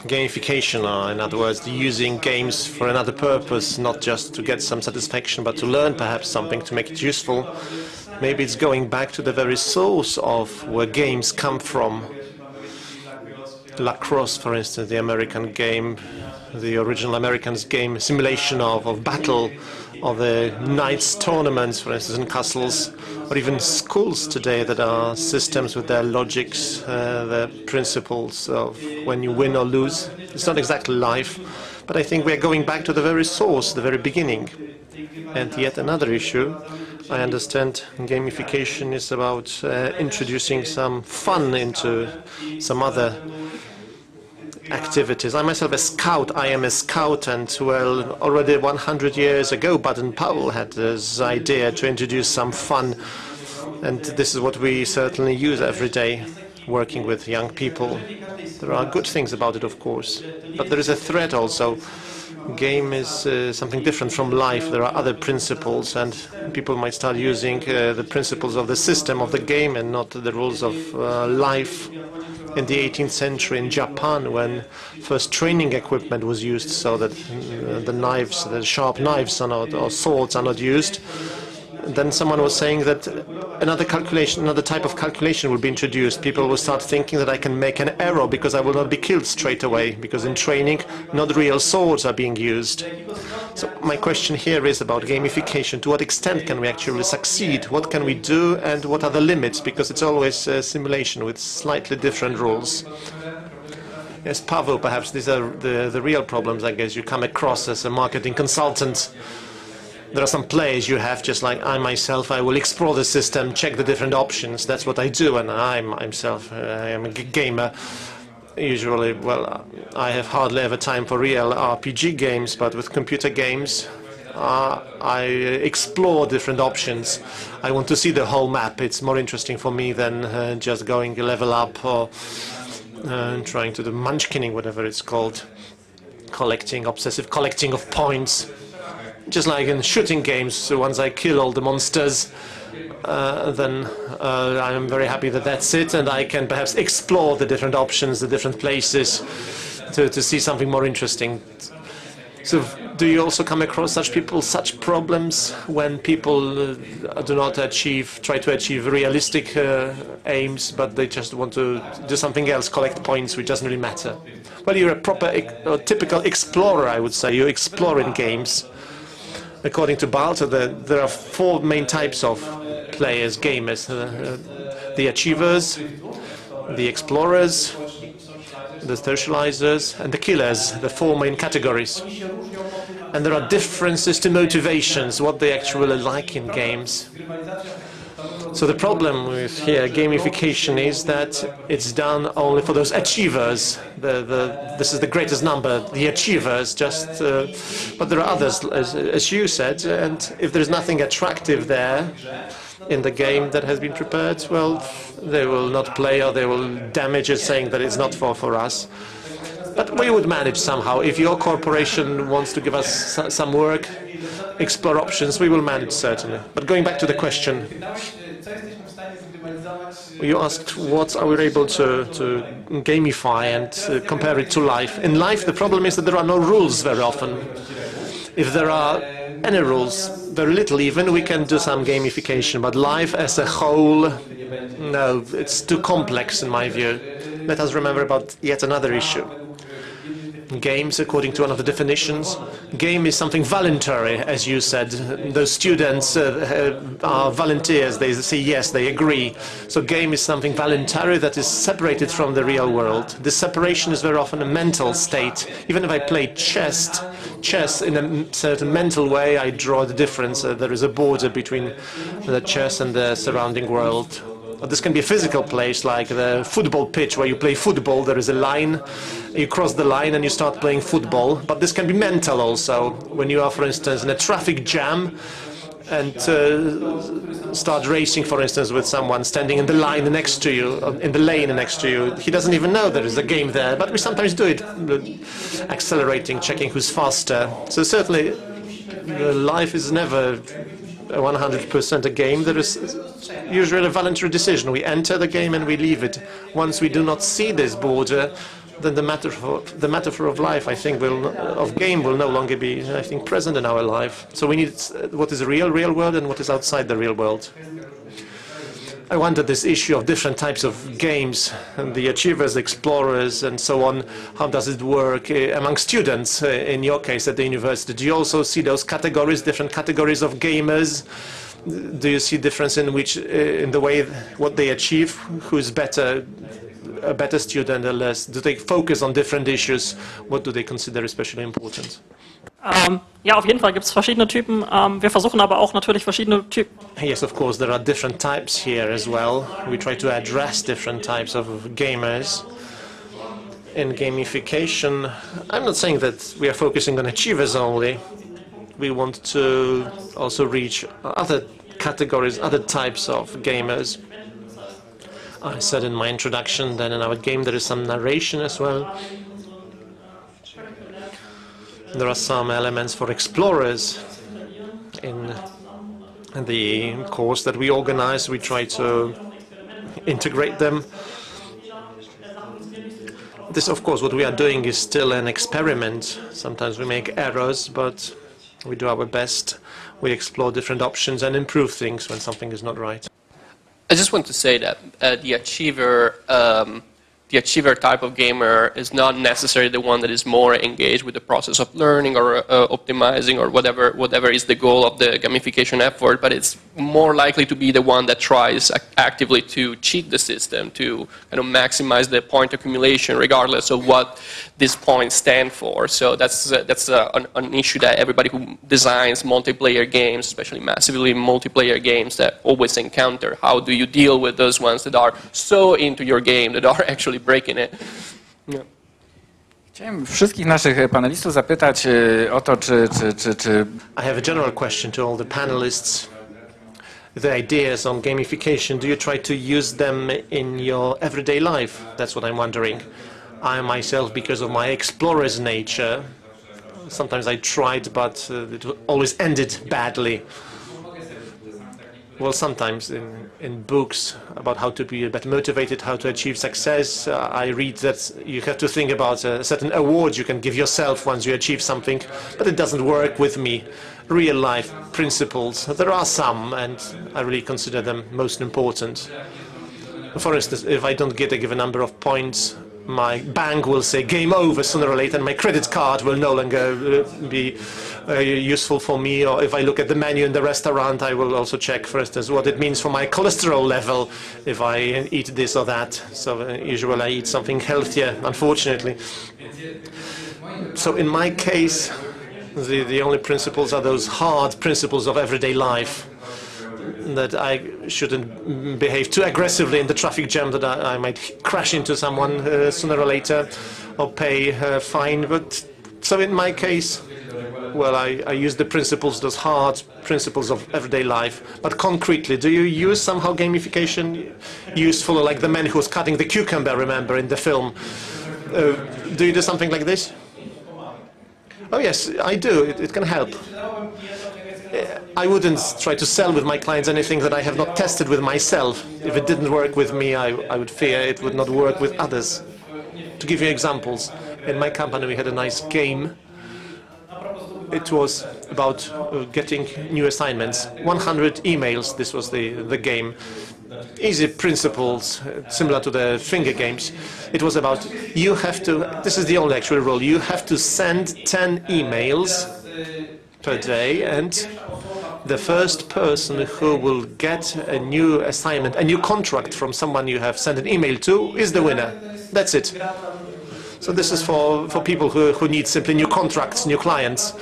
gamification, uh, in other words, using games for another purpose, not just to get some satisfaction, but to learn perhaps something to make it useful. Maybe it's going back to the very source of where games come from. Lacrosse, for instance, the American game, the original Americans game, simulation of, of battle, of the knights tournaments, for instance, in castles, or even schools today that are systems with their logics, uh, their principles of when you win or lose. It's not exactly life, but I think we're going back to the very source, the very beginning. And yet another issue, I understand gamification is about uh, introducing some fun into some other activities. I myself a scout, I am a scout and well already 100 years ago Baden-Powell had this idea to introduce some fun and this is what we certainly use every day working with young people. There are good things about it of course, but there is a threat also. Game is uh, something different from life. There are other principles and people might start using uh, the principles of the system of the game and not the rules of uh, life in the 18th century in Japan when first training equipment was used so that uh, the knives, the sharp knives not, or swords are not used. Then someone was saying that another calculation, another type of calculation will be introduced. People will start thinking that I can make an error because I will not be killed straight away, because in training, not real swords are being used. So my question here is about gamification. To what extent can we actually succeed? What can we do and what are the limits? Because it's always a simulation with slightly different rules. Yes, Pavel, perhaps these are the, the real problems, I guess, you come across as a marketing consultant there are some plays you have, just like I myself, I will explore the system, check the different options. That's what I do, and I myself, uh, I am a gamer. usually, well, I have hardly ever time for real RPG games, but with computer games, uh, I explore different options. I want to see the whole map. It's more interesting for me than uh, just going level up or uh, trying to do munchkinning, whatever it's called, collecting, obsessive collecting of points. Just like in shooting games, so once I kill all the monsters, uh, then uh, I'm very happy that that's it, and I can perhaps explore the different options, the different places, to, to see something more interesting. So, do you also come across such people, such problems when people uh, do not achieve, try to achieve realistic uh, aims, but they just want to do something else, collect points, which doesn't really matter? Well, you're a proper, typical explorer, I would say. You explore in games. According to Bartle, the, there are four main types of players, gamers. Uh, the achievers, the explorers, the socializers, and the killers, the four main categories. And there are differences to motivations, what they actually like in games. So the problem with here gamification is that it's done only for those achievers. The, the, this is the greatest number, the achievers. Just, uh, but there are others, as, as you said, and if there's nothing attractive there in the game that has been prepared, well, they will not play or they will damage it, saying that it's not for for us. But we would manage somehow. If your corporation wants to give us some work, explore options, we will manage certainly. But going back to the question, you asked what are we able to, to gamify and uh, compare it to life. In life, the problem is that there are no rules very often. If there are any rules, very little even, we can do some gamification. But life as a whole, no, it's too complex in my view. Let us remember about yet another issue games, according to one of the definitions. Game is something voluntary, as you said. Those students uh, are volunteers. They say yes, they agree. So game is something voluntary that is separated from the real world. This separation is very often a mental state. Even if I play chess, chess in a certain mental way, I draw the difference. Uh, there is a border between the chess and the surrounding world. This can be a physical place, like the football pitch where you play football. There is a line, you cross the line and you start playing football. But this can be mental also. When you are, for instance, in a traffic jam and uh, start racing, for instance, with someone standing in the line next to you, uh, in the lane next to you. He doesn't even know there is a game there, but we sometimes do it, uh, accelerating, checking who's faster. So certainly, uh, life is never 100% a game, there is usually a voluntary decision. We enter the game and we leave it. Once we do not see this border, then the metaphor, the metaphor of life, I think, will of game will no longer be, I think, present in our life. So we need what is real, real world, and what is outside the real world. I wonder this issue of different types of games, and the achievers, explorers, and so on. How does it work uh, among students? Uh, in your case, at the university, do you also see those categories, different categories of gamers? Do you see difference in which, uh, in the way what they achieve? Who's better, a better student or less? Do they focus on different issues? What do they consider especially important? Ähm, ja, auf jeden Fall gibt es verschiedene Typen. Ähm, wir versuchen aber auch natürlich verschiedene Typen. Yes, of course, there are different types here as well. We try to address different types of gamers. In gamification, I'm not saying that we are focusing on achievers only. We want to also reach other categories, other types of gamers. I said in my introduction that in our game there is some narration as well. There are some elements for explorers in the course that we organize. We try to integrate them. This, of course, what we are doing is still an experiment. Sometimes we make errors, but we do our best. We explore different options and improve things when something is not right. I just want to say that uh, the achiever um, the achiever type of gamer is not necessarily the one that is more engaged with the process of learning or uh, optimizing or whatever, whatever is the goal of the gamification effort, but it's more likely to be the one that tries actively to cheat the system, to kind of maximize the point accumulation regardless of what these points stand for. So that's, uh, that's uh, an, an, issue that everybody who designs multiplayer games, especially massively multiplayer games, that always encounter. How do you deal with those ones that are so into your game that are actually breaking it. Chciałem wszystkich naszych panelistów zapytać o to, czy, czy, czy, czy I have a general question to all the panelists. The ideas on gamification, do you try to use them in your everyday life? That's what I'm wondering. I myself, because of my explorer's nature, sometimes I tried, but uh, it always ended badly. Well, sometimes in, in books about how to be better motivated, how to achieve success, uh, I read that you have to think about a certain award you can give yourself once you achieve something, but it doesn't work with me. Real life principles, there are some, and I really consider them most important. For instance, if I don't get a given number of points, my bank will say game over sooner or later, and my credit card will no longer uh, be uh, useful for me. Or if I look at the menu in the restaurant, I will also check, for instance, what it means for my cholesterol level if I eat this or that. So uh, usually I eat something healthier, unfortunately. So in my case, the, the only principles are those hard principles of everyday life that I shouldn't behave too aggressively in the traffic jam, that I, I might crash into someone uh, sooner or later or pay a fine. But so in my case, well, I, I use the principles, those hard principles of everyday life. But concretely, do you use somehow gamification useful, like the man who was cutting the cucumber, remember, in the film? Uh, do you do something like this? Oh yes, I do. It, it can help. I wouldn't try to sell with my clients anything that I have not tested with myself. If it didn't work with me, I, I would fear it would not work with others. To give you examples, in my company we had a nice game. It was about uh, getting new assignments. 100 emails, this was the, the game. Easy principles, similar to the finger games. It was about you have to, this is the only actual rule, you have to send 10 emails per day and the first person who will get a new assignment, a new contract from someone you have sent an email to is the winner. That's it. So this is for, for people who, who need simply new contracts, new clients.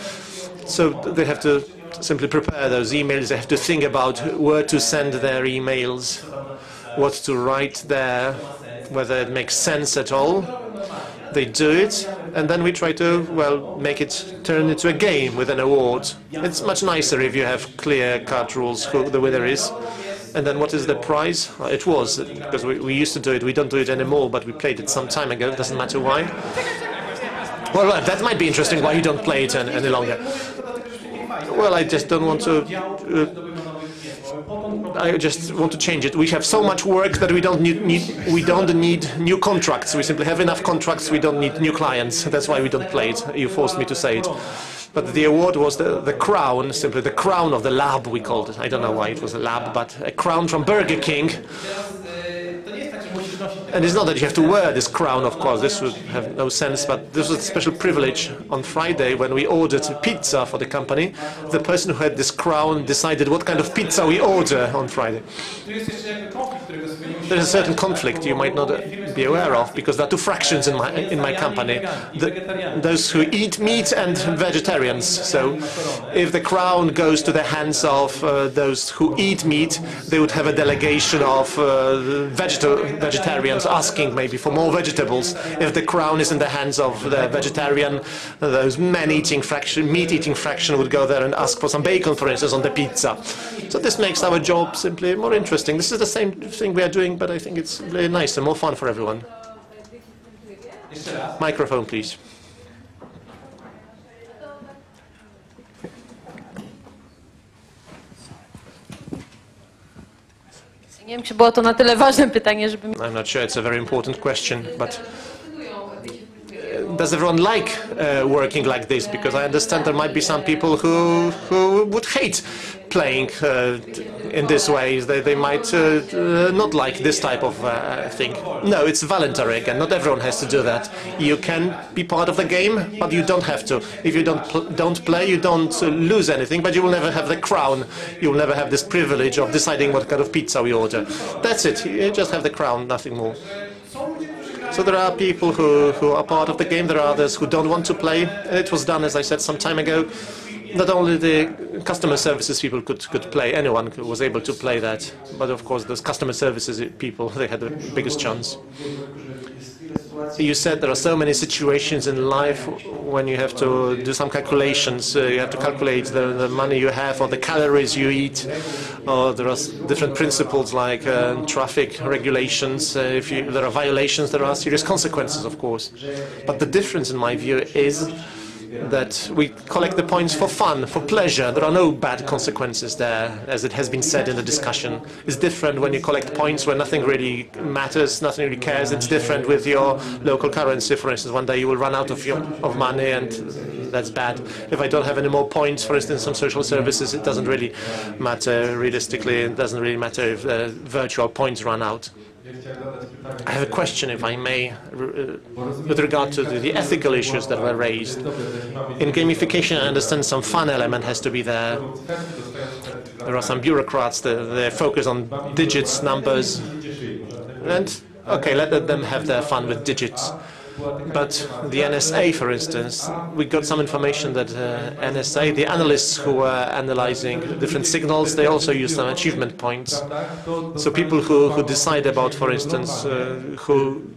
So they have to simply prepare those emails. They have to think about where to send their emails, what to write there, whether it makes sense at all. They do it, and then we try to, well, make it turn into a game with an award. It's much nicer if you have clear-cut rules who the winner is. And then what is the prize? It was, because we, we used to do it, we don't do it anymore, but we played it some time ago, doesn't matter why. Well, that might be interesting why you don't play it any, any longer. Well, I just don't want to... Uh, I just want to change it. We have so much work that we don't need, need we don't need new contracts. We simply have enough contracts. We don't need new clients. That's why we don't play it. You forced me to say it. But the award was the, the crown, simply the crown of the lab, we called it. I don't know why it was a lab, but a crown from Burger King. And it's not that you have to wear this crown, of course, this would have no sense, but this was a special privilege. On Friday, when we ordered pizza for the company, the person who had this crown decided what kind of pizza we order on Friday. There's a certain conflict you might not be aware of, because there are two fractions in my, in my company. The, those who eat meat and vegetarians. So if the crown goes to the hands of uh, those who eat meat, they would have a delegation of uh, veget vegetarians asking maybe for more vegetables. If the crown is in the hands of the vegetarian, those man-eating fraction, meat-eating fraction would go there and ask for some bacon, for instance, on the pizza. So this makes our job simply more interesting. This is the same thing we are doing, but I think it's really nice and more fun for everyone. Microphone, please. Nie wiem, czy było to na tyle ważne pytanie, żeby... I'm not sure it's a very important question, but does everyone like uh, working like this? Because I understand there might be some people who who would hate playing uh, in this way. They, they might uh, uh, not like this type of uh, thing. No, it's voluntary again. Not everyone has to do that. You can be part of the game, but you don't have to. If you don't pl don't play, you don't uh, lose anything, but you will never have the crown. You will never have this privilege of deciding what kind of pizza we order. That's it. You just have the crown, nothing more. So there are people who, who are part of the game, there are others who don't want to play. It was done, as I said, some time ago. Not only the customer services people could, could play, anyone was able to play that. But of course, those customer services people, they had the biggest chance. You said there are so many situations in life when you have to do some calculations. Uh, you have to calculate the, the money you have or the calories you eat. Or there are different principles like uh, traffic regulations. Uh, if you, there are violations, there are serious consequences, of course. But the difference, in my view, is that we collect the points for fun, for pleasure. There are no bad consequences there, as it has been said in the discussion. It's different when you collect points where nothing really matters, nothing really cares. It's different with your local currency, for instance. One day you will run out of, your, of money and that's bad. If I don't have any more points, for instance, on social services, it doesn't really matter realistically. It doesn't really matter if uh, virtual points run out. I have a question, if I may, with regard to the, the ethical issues that were raised. In gamification, I understand some fun element has to be there. There are some bureaucrats that they focus on digits, numbers, and okay, let them have their fun with digits. But the NSA, for instance, we got some information that uh, NSA, the analysts who were analyzing different signals, they also use some achievement points. So people who, who decide about, for instance, uh, who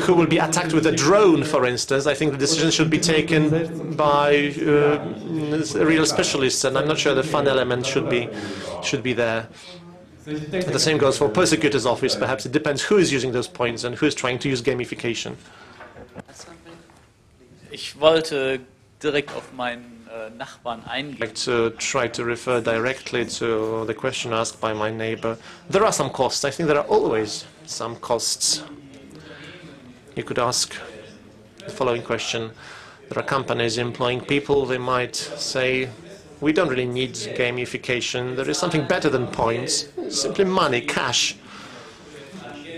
who will be attacked with a drone, for instance, I think the decision should be taken by uh, real specialists, and I'm not sure the fun element should be should be there. The same goes for prosecutor's office. Perhaps it depends who is using those points and who is trying to use gamification. Ich wollte direkt auf meinen äh, Nachbarn eingehen. To try to refer directly to the question asked by my neighbor. There are some costs. I think there are always some costs. You could ask the following question. There are companies employing people. They might say, we don't really need gamification. There is something better than points. Simply money, cash.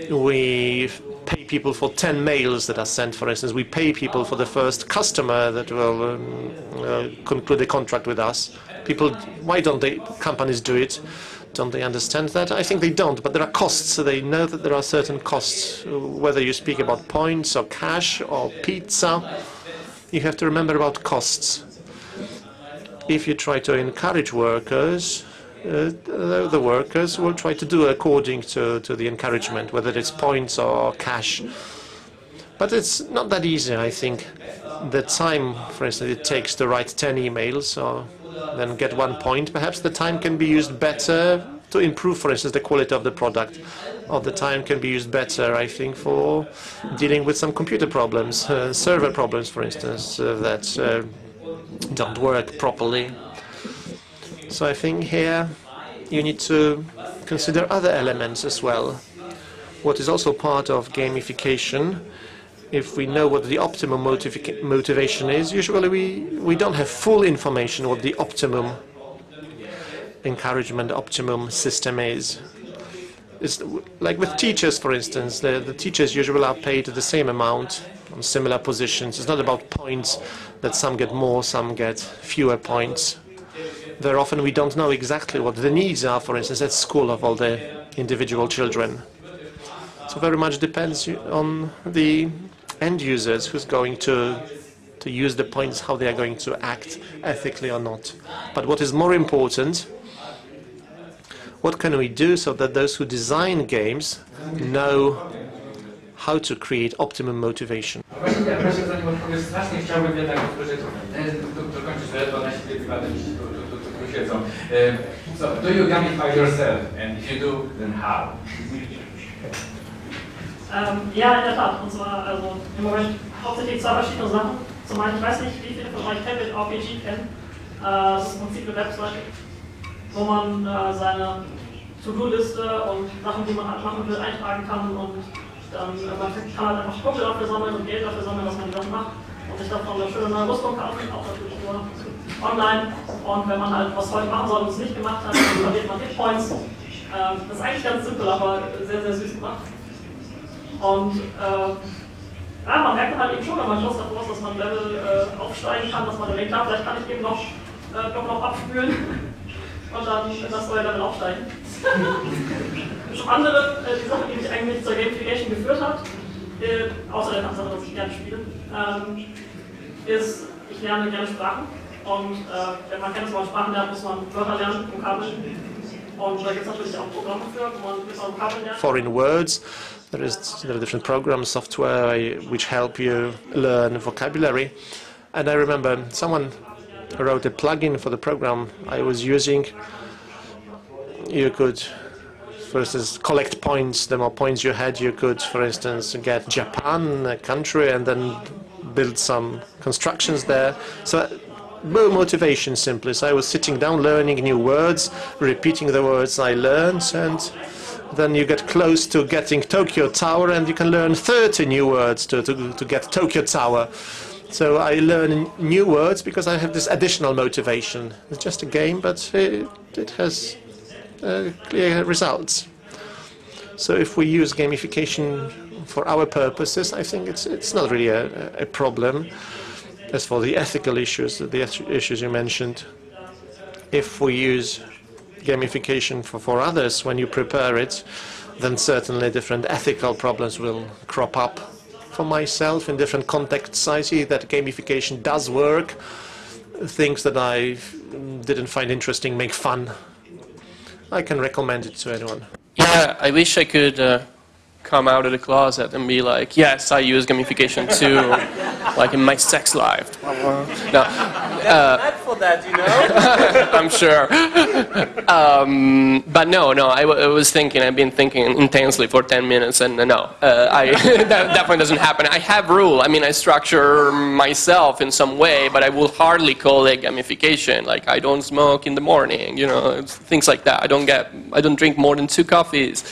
We pay people for 10 mails that are sent, for instance. We pay people for the first customer that will um, uh, conclude a contract with us. People, why don't they, companies do it? Don't they understand that? I think they don't, but there are costs. So they know that there are certain costs. Whether you speak about points or cash or pizza, you have to remember about costs. If you try to encourage workers, uh, the, workers will try to do according to, to the encouragement, whether it's points or cash. But it's not that easy, I think. The time, for instance, it takes to write 10 emails or then get one point, perhaps the time can be used better to improve, for instance, the quality of the product. Or the time can be used better, I think, for dealing with some computer problems, uh, server problems, for instance, uh, that uh, don't work properly. So I think here you need to consider other elements as well. What is also part of gamification, if we know what the optimum motivation is, usually we, we don't have full information what the optimum encouragement, optimum system is. It's like with teachers, for instance, the, the teachers usually are paid the same amount on similar positions. It's not about points that some get more, some get fewer points. Very often we don't know exactly what the needs are, for instance, at school of all the individual children. So very much depends on the end users who's going to to use the points, how they are going to act ethically or not. But what is more important, what can we do so that those who design games know how to create optimum motivation? Tu siedzą. E, So, do you gamify yourself? And if you do, then how? Ähm, ja, in der Tat. Und zwar also im Moment hauptsächlich zwei verschiedene Sachen. Zum einen, ich weiß nicht, wie viele von euch Tablet RPG kennen. Äh, das ist im Prinzip eine Webseite, wo man äh, seine To-Do-Liste und Sachen, die man halt machen will, eintragen kann und dann äh, man kann halt einfach Punkte dafür sammeln und Geld dafür sammeln, dass man die Sachen macht und sich davon eine schöne neue Rüstung kaufen, auch natürlich nur online. Und wenn man halt was heute machen soll und es nicht gemacht hat, dann verliert man Hitpoints. Ähm, das ist eigentlich ganz simpel, aber sehr, sehr süß gemacht. Und äh, ja, man merkt halt eben schon, wenn man Lust hat, dass man Level äh, aufsteigen kann, dass man denkt, klar, vielleicht kann ich eben noch, äh, doch noch abspülen und dann in das neue Level aufsteigen. Zum anderen, äh, die Sache, die mich eigentlich zur Gamification geführt hat, äh, außer der Tatsache, dass ich gerne spiele, ähm, ist, ich lerne gerne Sprachen. Und äh, wenn man Sprachen lernt, muss man Wörter lernen, Vokabeln. Und da gibt es natürlich auch Programme für, wo man Vokabeln lernt. foreign words. There is there are different programs, software which help you learn vocabulary. And I remember someone wrote a plugin for the program I was using. You could, for instance, collect points. The more points you had, you could, for instance, get Japan, a country, and then build some constructions there. So more motivation simply. So I was sitting down learning new words, repeating the words I learned, and then you get close to getting Tokyo Tower and you can learn 30 new words to, to, to get Tokyo Tower. So I learn new words because I have this additional motivation. It's just a game, but it, it has uh, clear results. So if we use gamification for our purposes, I think it's it's not really a, a problem. As for the ethical issues, the issues you mentioned, if we use gamification for, for others when you prepare it, then certainly different ethical problems will crop up. For myself, in different contexts, I see that gamification does work. Things that I didn't find interesting make fun. I can recommend it to anyone. Yeah, I wish I could uh, come out of the closet and be like, yes, I use gamification too, like in my sex life. No, uh, for that, you know? I'm sure. Um, but no, no, I, I was thinking, I've been thinking intensely for 10 minutes, and uh, no, uh, I, that definitely doesn't happen. I have rule. I mean, I structure myself in some way, but I will hardly call it gamification. Like, I don't smoke in the morning, you know, things like that. I don't get, I don't drink more than two coffees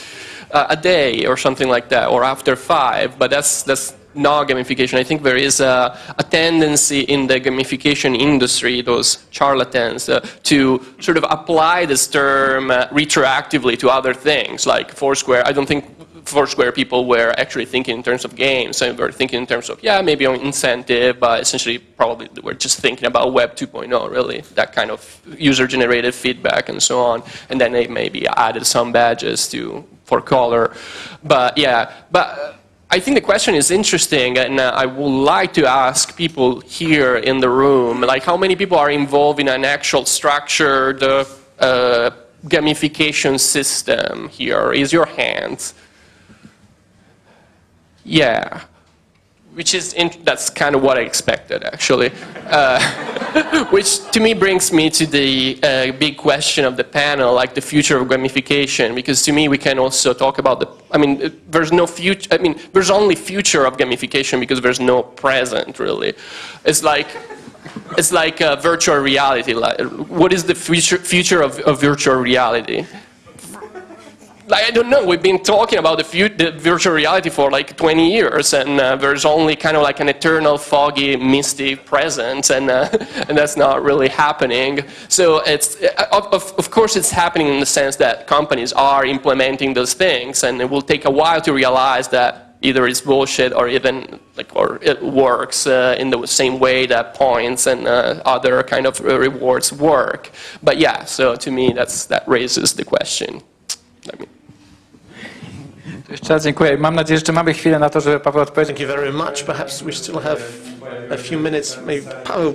uh, a day or something like that, or after five, but that's, that's not gamification. I think there is a, a tendency in the gamification industry, those charlatans, uh, to sort of apply this term uh, retroactively to other things, like Foursquare. I don't think Foursquare people were actually thinking in terms of games. They were thinking in terms of, yeah, maybe on incentive, but essentially probably they were just thinking about Web 2.0, really, that kind of user-generated feedback and so on. And then they maybe added some badges to for color. But yeah, but I think the question is interesting, and I would like to ask people here in the room, like how many people are involved in an actual structured uh, gamification system here? Is your hand? Yeah which is that's kind of what I expected actually. Uh, which to me brings me to the uh, big question of the panel, like the future of gamification, because to me we can also talk about the. I mean, there's no future. I mean, there's only future of gamification because there's no present really. It's like. It's like uh, virtual reality. Like, what is the future, future of, of virtual reality? Like, I don't know, we've been talking about the, the virtual reality for like 20 years, and uh, there's only kind of like an eternal, foggy, misty presence, and, uh, and that's not really happening. So it's, uh, of, of course it's happening in the sense that companies are implementing those things, and it will take a while to realize that either it's bullshit or even like or it works uh, in the same way that points and uh, other kind of rewards work. But yeah, so to me that's that raises the question. I mean, Jeszcze raz dziękuję. Mam nadzieję, że mamy chwilę na to, żeby Paweł odpowiedział. Thank you very much. Perhaps we still have a few minutes. Maybe Paweł,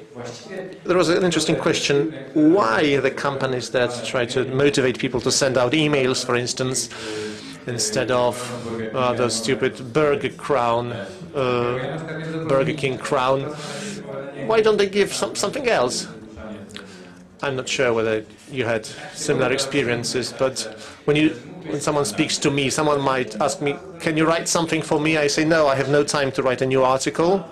there was an interesting question. Why the companies that try to motivate people to send out emails, for instance, instead of uh, the stupid Burger Crown, uh, Burger King Crown, why don't they give some, something else? I'm not sure whether you had similar experiences, but when you when someone speaks to me, someone might ask me, can you write something for me? I say, no, I have no time to write a new article.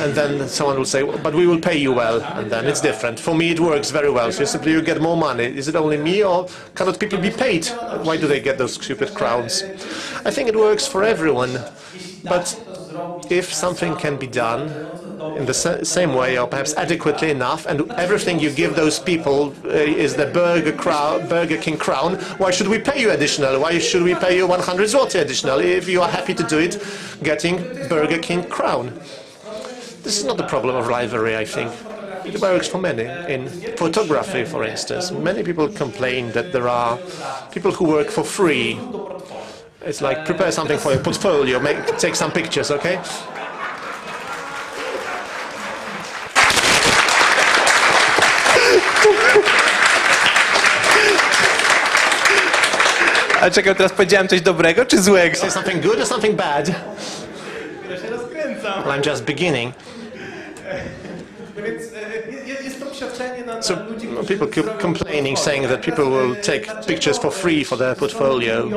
And then someone will say, but we will pay you well. And then it's different. For me, it works very well. So simply you get more money. Is it only me or cannot people be paid? Why do they get those stupid crowns? I think it works for everyone. But if something can be done in the sa same way or perhaps adequately enough and everything you give those people uh, is the Burger, Burger King crown, why should we pay you additional? Why should we pay you 100 zloty additional if you are happy to do it getting Burger King crown? This is not the problem of rivalry, I think. It works for many. In photography, for instance, many people complain that there are people who work for free. It's like prepare something for your portfolio, make, take some pictures, okay? A czekaj, teraz powiedziałem coś dobrego czy złego? Say something good or something bad? Ja się rozkręcam. Well, I'm just beginning. Więc jest, jest to przeświadczenie na, So na people keep complaining, saying that people will take pictures for free for their portfolio.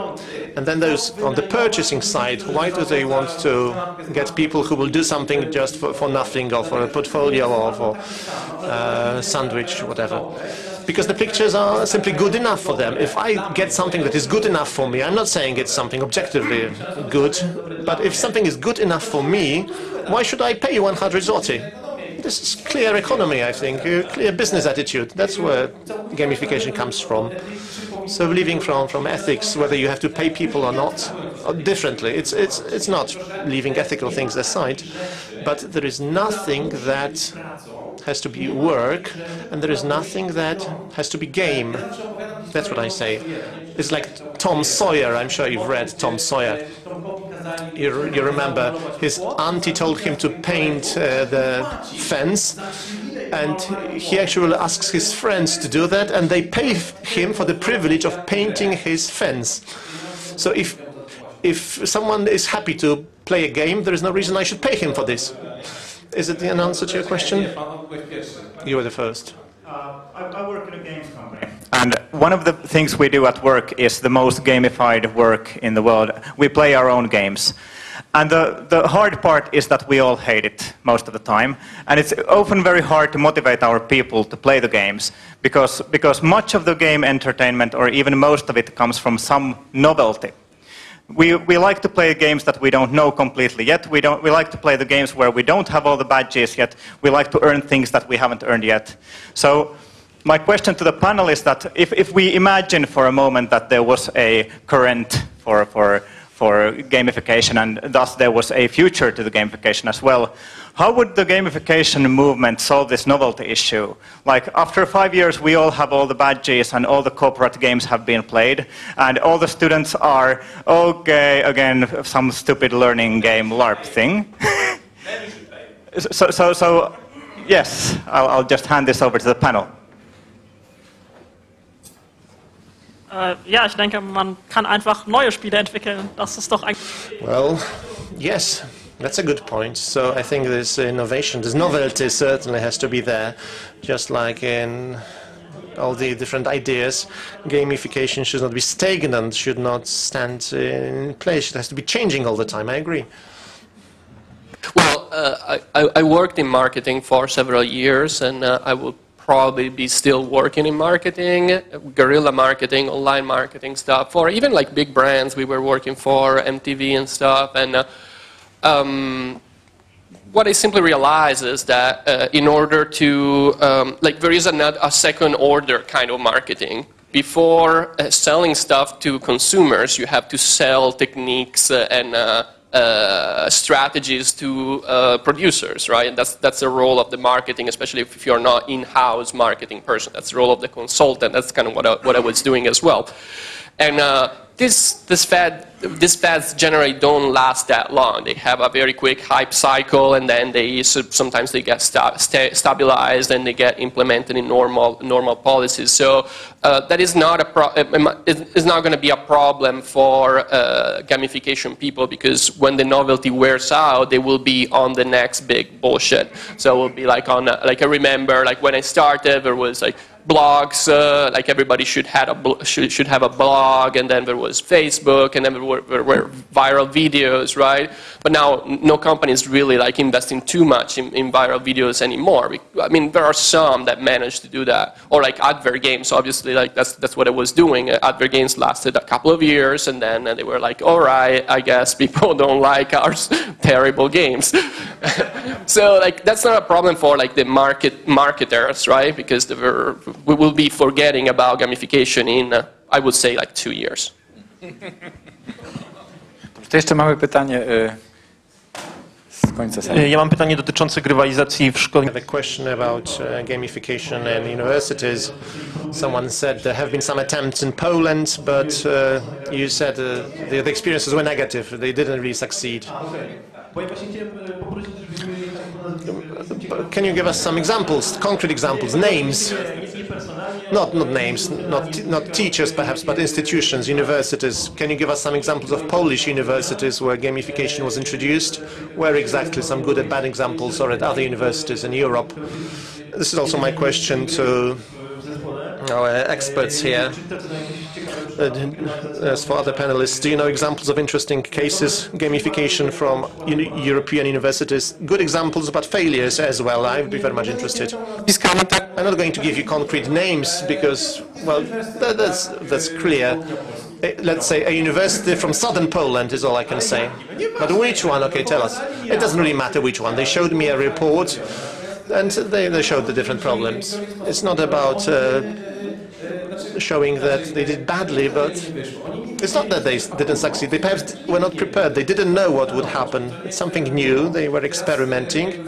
And then those on the purchasing side, why do they want to get people who will do something just for, for nothing or for a portfolio or for uh, sandwich, whatever? Because the pictures are simply good enough for them. If I get something that is good enough for me, I'm not saying it's something objectively good, but if something is good enough for me, why should I pay you 100 zloty? This is clear economy, I think, a clear business attitude. That's where gamification comes from. So leaving from, from ethics, whether you have to pay people or not, or differently, it's, it's, it's not leaving ethical things aside, but there is nothing that has to be work, and there is nothing that has to be game. That's what I say. It's like Tom Sawyer, I'm sure you've read Tom Sawyer. You, you remember his auntie told him to paint uh, the fence, and he actually asks his friends to do that, and they pay him for the privilege of painting his fence. So if if someone is happy to play a game, there is no reason I should pay him for this. Is it an answer to your question? You were the first. Uh, I, I work in a games company. And one of the things we do at work is the most gamified work in the world. We play our own games. And the, the hard part is that we all hate it most of the time. And it's often very hard to motivate our people to play the games because, because much of the game entertainment, or even most of it, comes from some novelty. We, we like to play games that we don't know completely yet. We, don't, we like to play the games where we don't have all the badges yet. We like to earn things that we haven't earned yet. So my question to the panel is that if, if we imagine for a moment that there was a current for, for, for gamification and thus there was a future to the gamification as well, how would the gamification movement solve this novelty issue? Like after five years, we all have all the badges and all the corporate games have been played, and all the students are okay again some stupid learning game LARP thing. so, so, so, yes, I'll, I'll just hand this over to the panel. Äh, ja, ich denke, man kann einfach neue Spiele entwickeln. Das ist doch eigentlich. Well, yes, that's a good point. So I think this innovation, this novelty certainly has to be there, just like in all the different ideas. Gamification should not be stagnant, should not stand in place. It has to be changing all the time. I agree. Well, uh, I, I worked in marketing for several years, and uh, I will probably be still working in marketing, guerrilla marketing, online marketing stuff, for even like big brands we were working for, MTV and stuff. And uh, um, what I simply realized is that uh, in order to, um, like, there is another, a second order kind of marketing. Before uh, selling stuff to consumers, you have to sell techniques uh, and uh, strategies to uh, producers, right? And that's, that's the role of the marketing, especially if you're not in-house marketing person. That's the role of the consultant. That's kind of what I, what I was doing as well. And uh, this, this fad, these fads generally don't last that long. They have a very quick hype cycle, and then they sometimes they get sta stabilized and they get implemented in normal normal policies. So uh, that is not a pro is not going to be a problem for uh, gamification people because when the novelty wears out, they will be on the next big bullshit. So it will be like on a, like I remember like when I started, there was like blogs, uh, like everybody should, had a should, should have a blog, and then there was Facebook, and then there were, there were, viral videos, right? But now no company is really like investing too much in, in, viral videos anymore. I mean, there are some that manage to do that, or like advert games, obviously, like that's, that's what I was doing. Advert games lasted a couple of years, and then and they were like, all right, I guess people don't like our terrible games. so like that's not a problem for like the market marketers, right? Because they were we will be forgetting about gamification in, uh, I would say, like two years. To jeszcze mamy pytanie z końca sali. Ja mam pytanie dotyczące grywalizacji w szkole. The question about uh, gamification in universities. Someone said there have been some attempts in Poland, but uh, you said uh, the, the experiences were negative. They didn't really succeed. Can you give us some examples, concrete examples, names? Not, not names, not, not teachers perhaps, but institutions, universities. Can you give us some examples of Polish universities where gamification was introduced? Where exactly some good and bad examples or at other universities in Europe? This is also my question to our experts here. As for other panelists, do you know examples of interesting cases, gamification from European universities? Good examples, but failures as well. I would be very much interested. I'm not going to give you concrete names because, well, that, that's, that's clear. Let's say a university from southern Poland is all I can say. But which one? Okay, tell us. It doesn't really matter which one. They showed me a report and they, they showed the different problems. It's not about uh, showing that they did badly, but it's not that they didn't succeed. They perhaps were not prepared. They didn't know what would happen. It's something new. They were experimenting.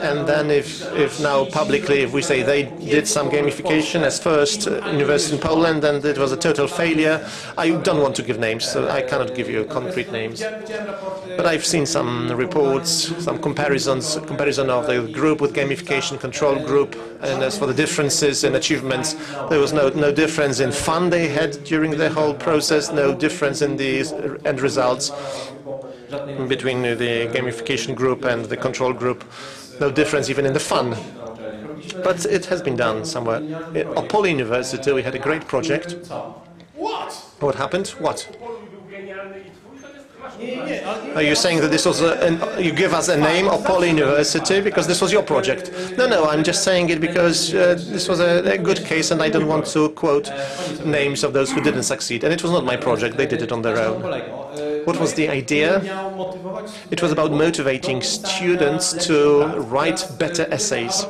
And then if, if now publicly, if we say they did some gamification as first uh, university in Poland and it was a total failure, I don't want to give names, so I cannot give you concrete names. But I've seen some reports, some comparisons, comparison of the group with gamification control group, and as for the differences in achievements, there was no, no difference in fun they had during the whole process, no difference in the end results between the gamification group and the control group, no difference even in the fun. But it has been done somewhere. At Opole University, we had a great project. What? What happened? What? Are you saying that this was a, an, you give us a name of Poly University because this was your project? No, no, I'm just saying it because uh, this was a, a good case and I don't want to quote names of those who didn't succeed. And it was not my project, they did it on their own. What was the idea? It was about motivating students to write better essays.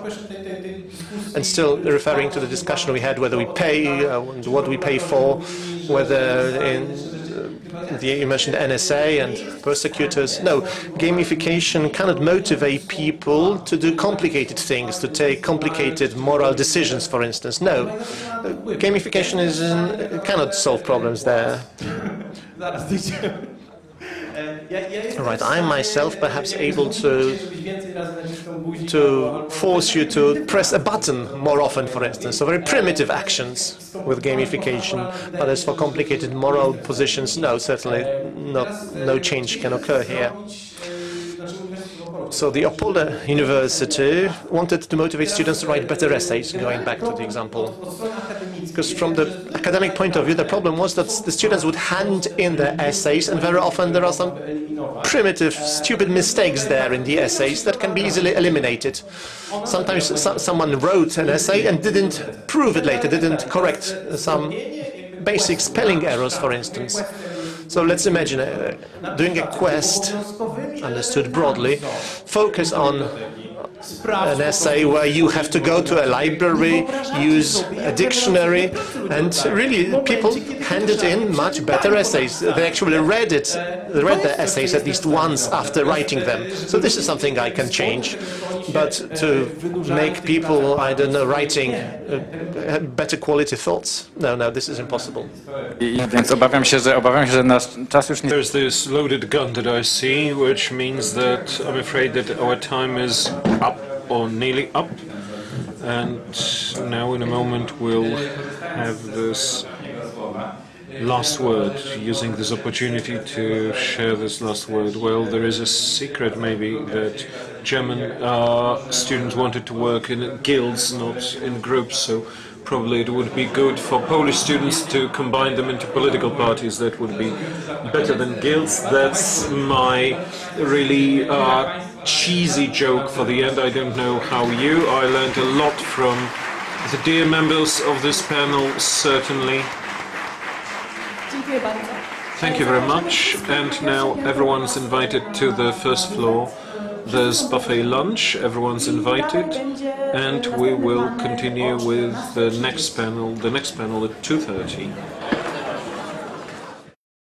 And still referring to the discussion we had whether we pay, uh, what we pay for, whether in you mentioned NSA and persecutors. No, gamification cannot motivate people to do complicated things, to take complicated moral decisions, for instance. No, gamification is, uh, cannot solve problems there. Right, I'm myself perhaps able to to force you to press a button more often, for instance. So very primitive actions with gamification. But as for complicated moral positions, no, certainly not, no change can occur here. So the Opole University wanted to motivate students to write better essays, going back to the example. Because from the academic point of view, the problem was that the students would hand in their essays, and very often there are some primitive, stupid mistakes there in the essays that can be easily eliminated. Sometimes so- someone wrote an essay and didn't prove it later, didn't correct some basic spelling errors, for instance. So let's imagine uh, doing a quest, understood broadly, focus on an essay where you have to go to a library, use a dictionary, and really people handed in much better essays. They actually read it, they read the essays at least once after writing them. So this is something I can change. But to make people, I don't know, writing uh, better quality thoughts, no, no, this is impossible. I, i więc obawiam się, że obawiam się, że nasz czas już nie... There's this loaded gun that I see, which means that I'm afraid that our time is up or nearly up. And now, in a moment, we'll have this last word, using this opportunity to share this last word. Well, there is a secret, maybe, that German uh, students wanted to work in guilds, not in groups, so probably it would be good for Polish students to combine them into political parties. That would be better than guilds. That's my really uh, cheesy joke for the end. I don't know how you. I learned a lot from the dear members of this panel, certainly. Thank you very much. And now everyone's invited to the first floor. There's buffet lunch, everyone's invited, and we will continue with the next panel, the next panel at 2.30.